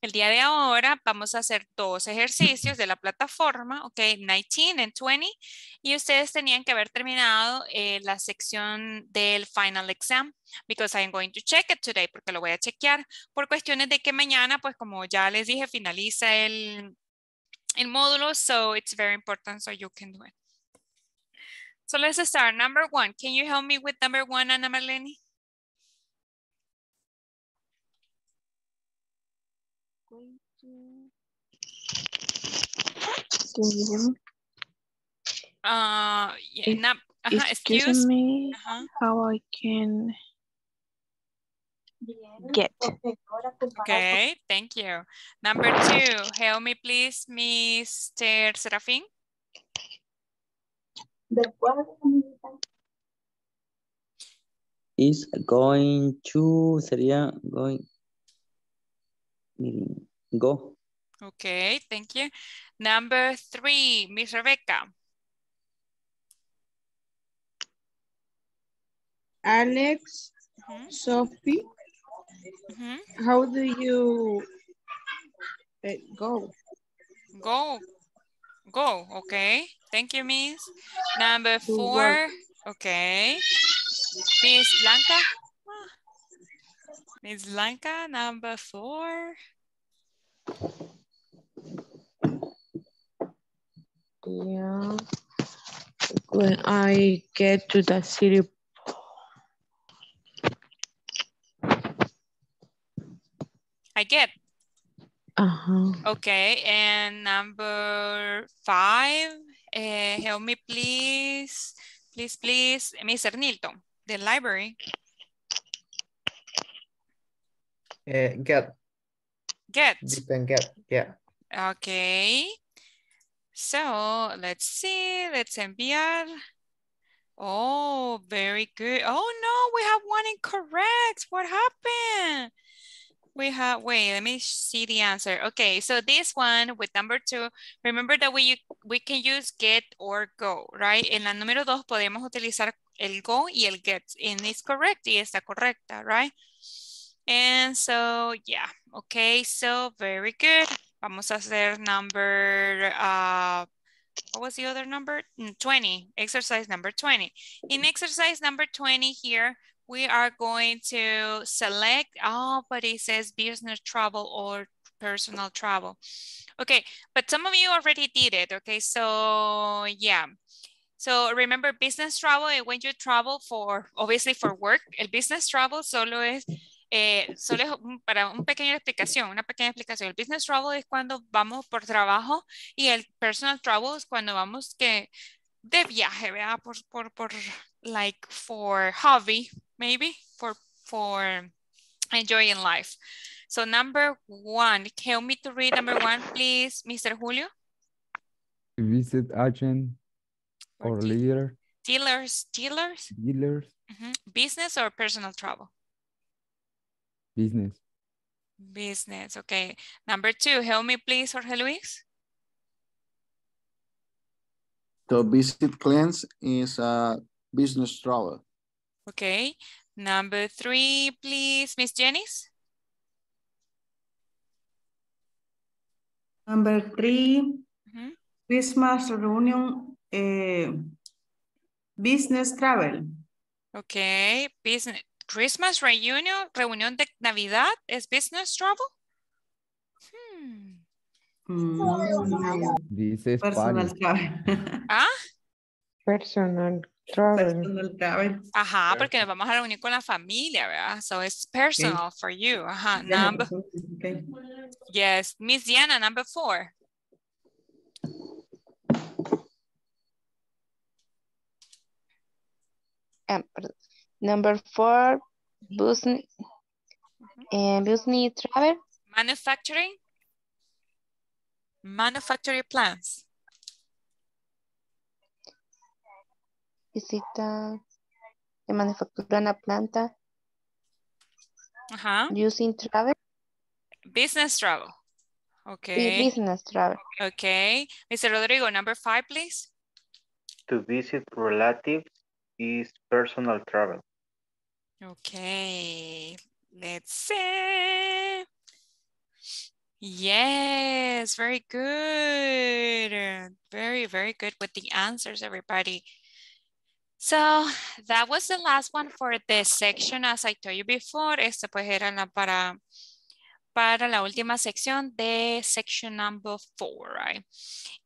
el día de ahora vamos a hacer dos ejercicios de la plataforma, ok, 19 and 20, y ustedes tenían que haber terminado eh, la sección del final exam, because I'm going to check it today, porque lo voy a chequear, por cuestiones de que mañana, pues como ya les dije, finaliza el, el módulo, so it's very important so you can do it. So let's start. Number one, can you help me with number one, Ana Marlene? Uh, yeah, Ex- num- ajá, Excuse excuse me, Ajá. how I can Get. Okay, thank you. Number two, help me please, Mr. Serafín. Is going to, sería going, miren, go. Okay, thank you. Number three, Miss Rebecca. Alex, Sophie, how do you uh, go? Go. Go, okay. Thank you, Miss. Number four. Okay. Miss Blanca. Miss Blanca, number four. Yeah. When I get to the city. I get. Uh-huh. Okay, and number five, eh, help me please, please, please, Mr. Nilton, the library. Eh, get. Get. Depend get. Yeah. Okay. So let's see, let's enviar. Oh, very good. Oh no, we have one incorrect. What happened? We have, wait, let me see the answer. Okay, so this one with number two, remember that we, we can use get or go, right? En la número dos podemos utilizar el go y el get. And it's correct y está correcta, right? And so, yeah, okay, so very good. Vamos a hacer number, uh, what was the other number? Mm, 20, exercise number 20. In exercise number 20 here, we are going to select, oh, but it says business travel or personal travel. Okay, but some of you already did it, okay? So yeah. So remember business travel, eh, when you travel for, obviously for work, el business travel solo es, eh, solo es un- para una pequeña explicación, una pequeña explicación. El business travel es cuando vamos por trabajo y el personal travel es cuando vamos que de viaje, ¿verdad? Por, por, por, like, for hobby, maybe, for, for enjoying life. So number one, help me to read number one, please, Mr. Julio. Visit agent or leader, Dealers, dealers, dealers, Mhm. business or personal travel? business. Business, okay. Number two, help me please, Jorge Luis. To visit clients is a business travel. Okay. Number three, please, Miss Janice. Number three, Mhm. Christmas reunion, eh, business travel. Okay, business, Christmas reunion, reunión de Navidad, ¿es business travel? Hmm. Mm, Dice personal travel. ¿Ah? Personal travel. Personal travel. Ajá, porque nos vamos a reunir con la familia, ¿verdad? So it's personal for you. Ajá. Number, okay. yes, Miss Diana, number four. Um, perdón. Number four, business, eh, business travel. Manufacturing. Manufacturing plants. Visita de manufactura una planta. Ajá. Using travel. Business travel. y Okay. Business travel. Okay. Mr. Rodrigo, number five, please. To visit relatives is personal travel. Okay. Let's see. Yes, very good. Very, very good with the answers, everybody. So that was the last one for this section. As I told you before, esta pues era la para, para la última sección de section number four, right?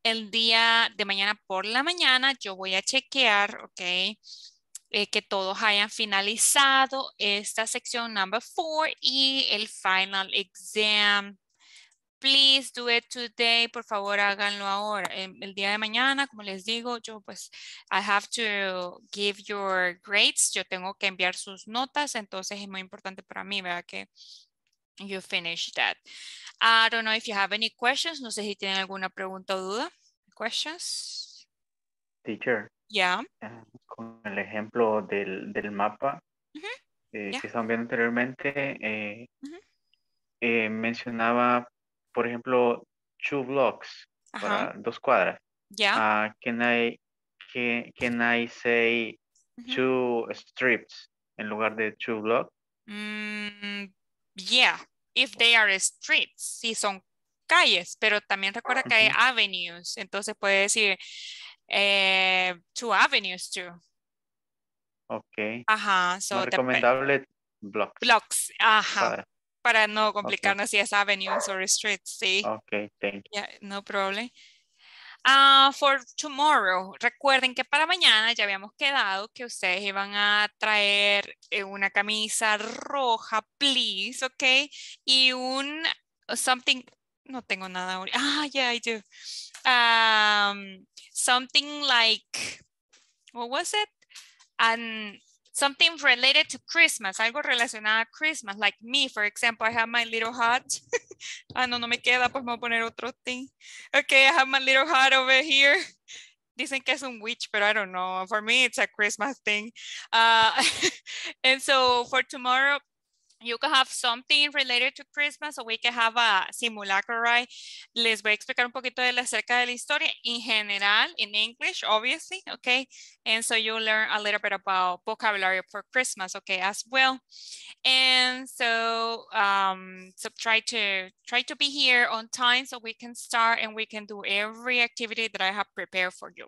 El día de mañana por la mañana yo voy a chequear, ok, eh, que todos hayan finalizado esta sección number four y el final exam please do it today. Por favor, háganlo ahora. El, día de mañana, como les digo, yo pues, I have to give your grades. Yo tengo que enviar sus notas, entonces es muy importante para mí, ¿verdad? Que you finish that. I don't know if you have any questions. No sé si tienen alguna pregunta o duda. Questions? Teacher. Yeah. Uh, con el ejemplo del, del mapa uh -huh. eh, yeah. que estaban viendo anteriormente, eh, uh -huh. eh, mencionaba, por ejemplo, two blocks para dos cuadras. Yeah. Uh, can I can, can I say two strips en lugar de two blocks? Mm, yeah, if they are streets, si son calles, pero también recuerda que hay avenues, entonces puede decir eh, two avenues too. Ok. Ajá, so Más recomendable blocks. Blocks, ajá. Para, para no complicarnos okay. si es avenues or streets, sí. Ok, thank you. Yeah, no problem. Uh, for tomorrow, recuerden que para mañana ya habíamos quedado que ustedes iban a traer eh, una camisa roja, please, ok, y un something, no tengo nada ah, yeah, I do, um, something like, what was it? And something related to Christmas, algo relacionado a Christmas, like me, for example, I have my little hat. ah, no, no me queda, pues me voy a poner otro thing. Okay, I have my little hat over here. Dicen que es un witch, but I don't know. For me, it's a Christmas thing. Uh, and so for tomorrow, you can have something related to Christmas or we can have a simulacro, right? Les voy a explicar un poquito de la, acerca de la historia in general, in English, obviously, okay? And so you'll learn a little bit about vocabulary for Christmas, okay, as well. And so, um, so try to try to be here on time so we can start and we can do every activity that I have prepared for you.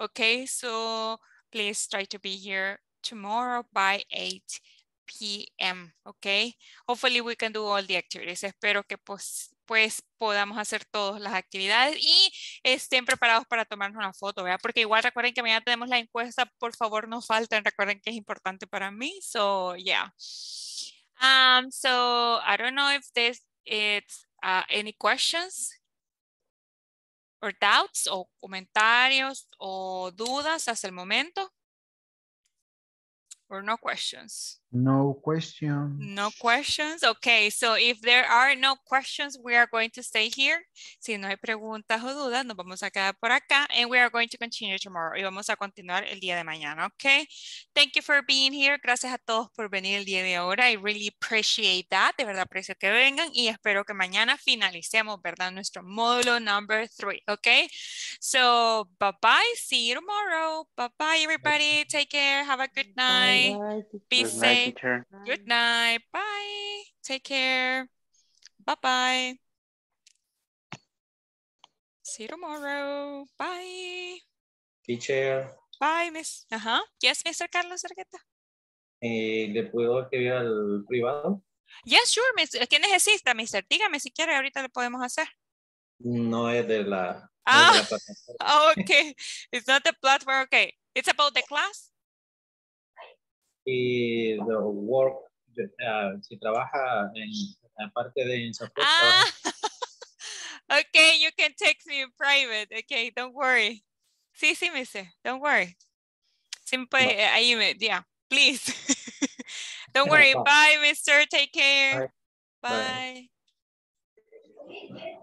Okay, so please try to be here tomorrow by 8 p.m. Okay. Hopefully we can do all the activities. Espero que pues, pues podamos hacer todas las actividades y estén preparados para tomarnos una foto. Porque igual recuerden que mañana tenemos la encuesta, por favor no falten, recuerden que es importante para mí. So, yeah. Um, so I don't know if there's it's uh, any questions or doubts o comentarios o dudas hasta el momento. Or no questions? No questions. No questions. Okay, so if there are no questions, we are going to stay here. Si no hay preguntas o dudas, nos vamos a quedar por acá. And we are going to continue tomorrow. Y vamos a continuar el día de mañana, okay? Thank you for being here. Gracias a todos por venir el día de ahora. I really appreciate that. De verdad aprecio que vengan. Y espero que mañana finalicemos, ¿verdad? Nuestro módulo number three, okay? So, bye-bye. See you tomorrow. Bye-bye, everybody. Take care. Have a good night. Bye, Be Good safe. Night, teacher. Good night. Bye. Take care. Bye-bye. See you tomorrow. Bye. Teacher, Bye, Miss. Ajá. Yes, Mr. Carlos Argueta. eh, ¿le puedo escribir al privado? Yes, sure, Miss. ¿Qué necesita, Mister? Dígame si quiere, ahorita lo podemos hacer. No es de la, no es de Ah, la plataforma. okay. It's not the platform. Okay. It's about the class. Y the work, ah, si trabaja en la parte de Ah, okay. You can text me in private. Okay, don't worry. Sí, sí, Mister. Don't worry. Me puede, eh, ahí me, yeah, please. don't worry. No. Bye, Mister. Take care. Bye. Bye. Bye.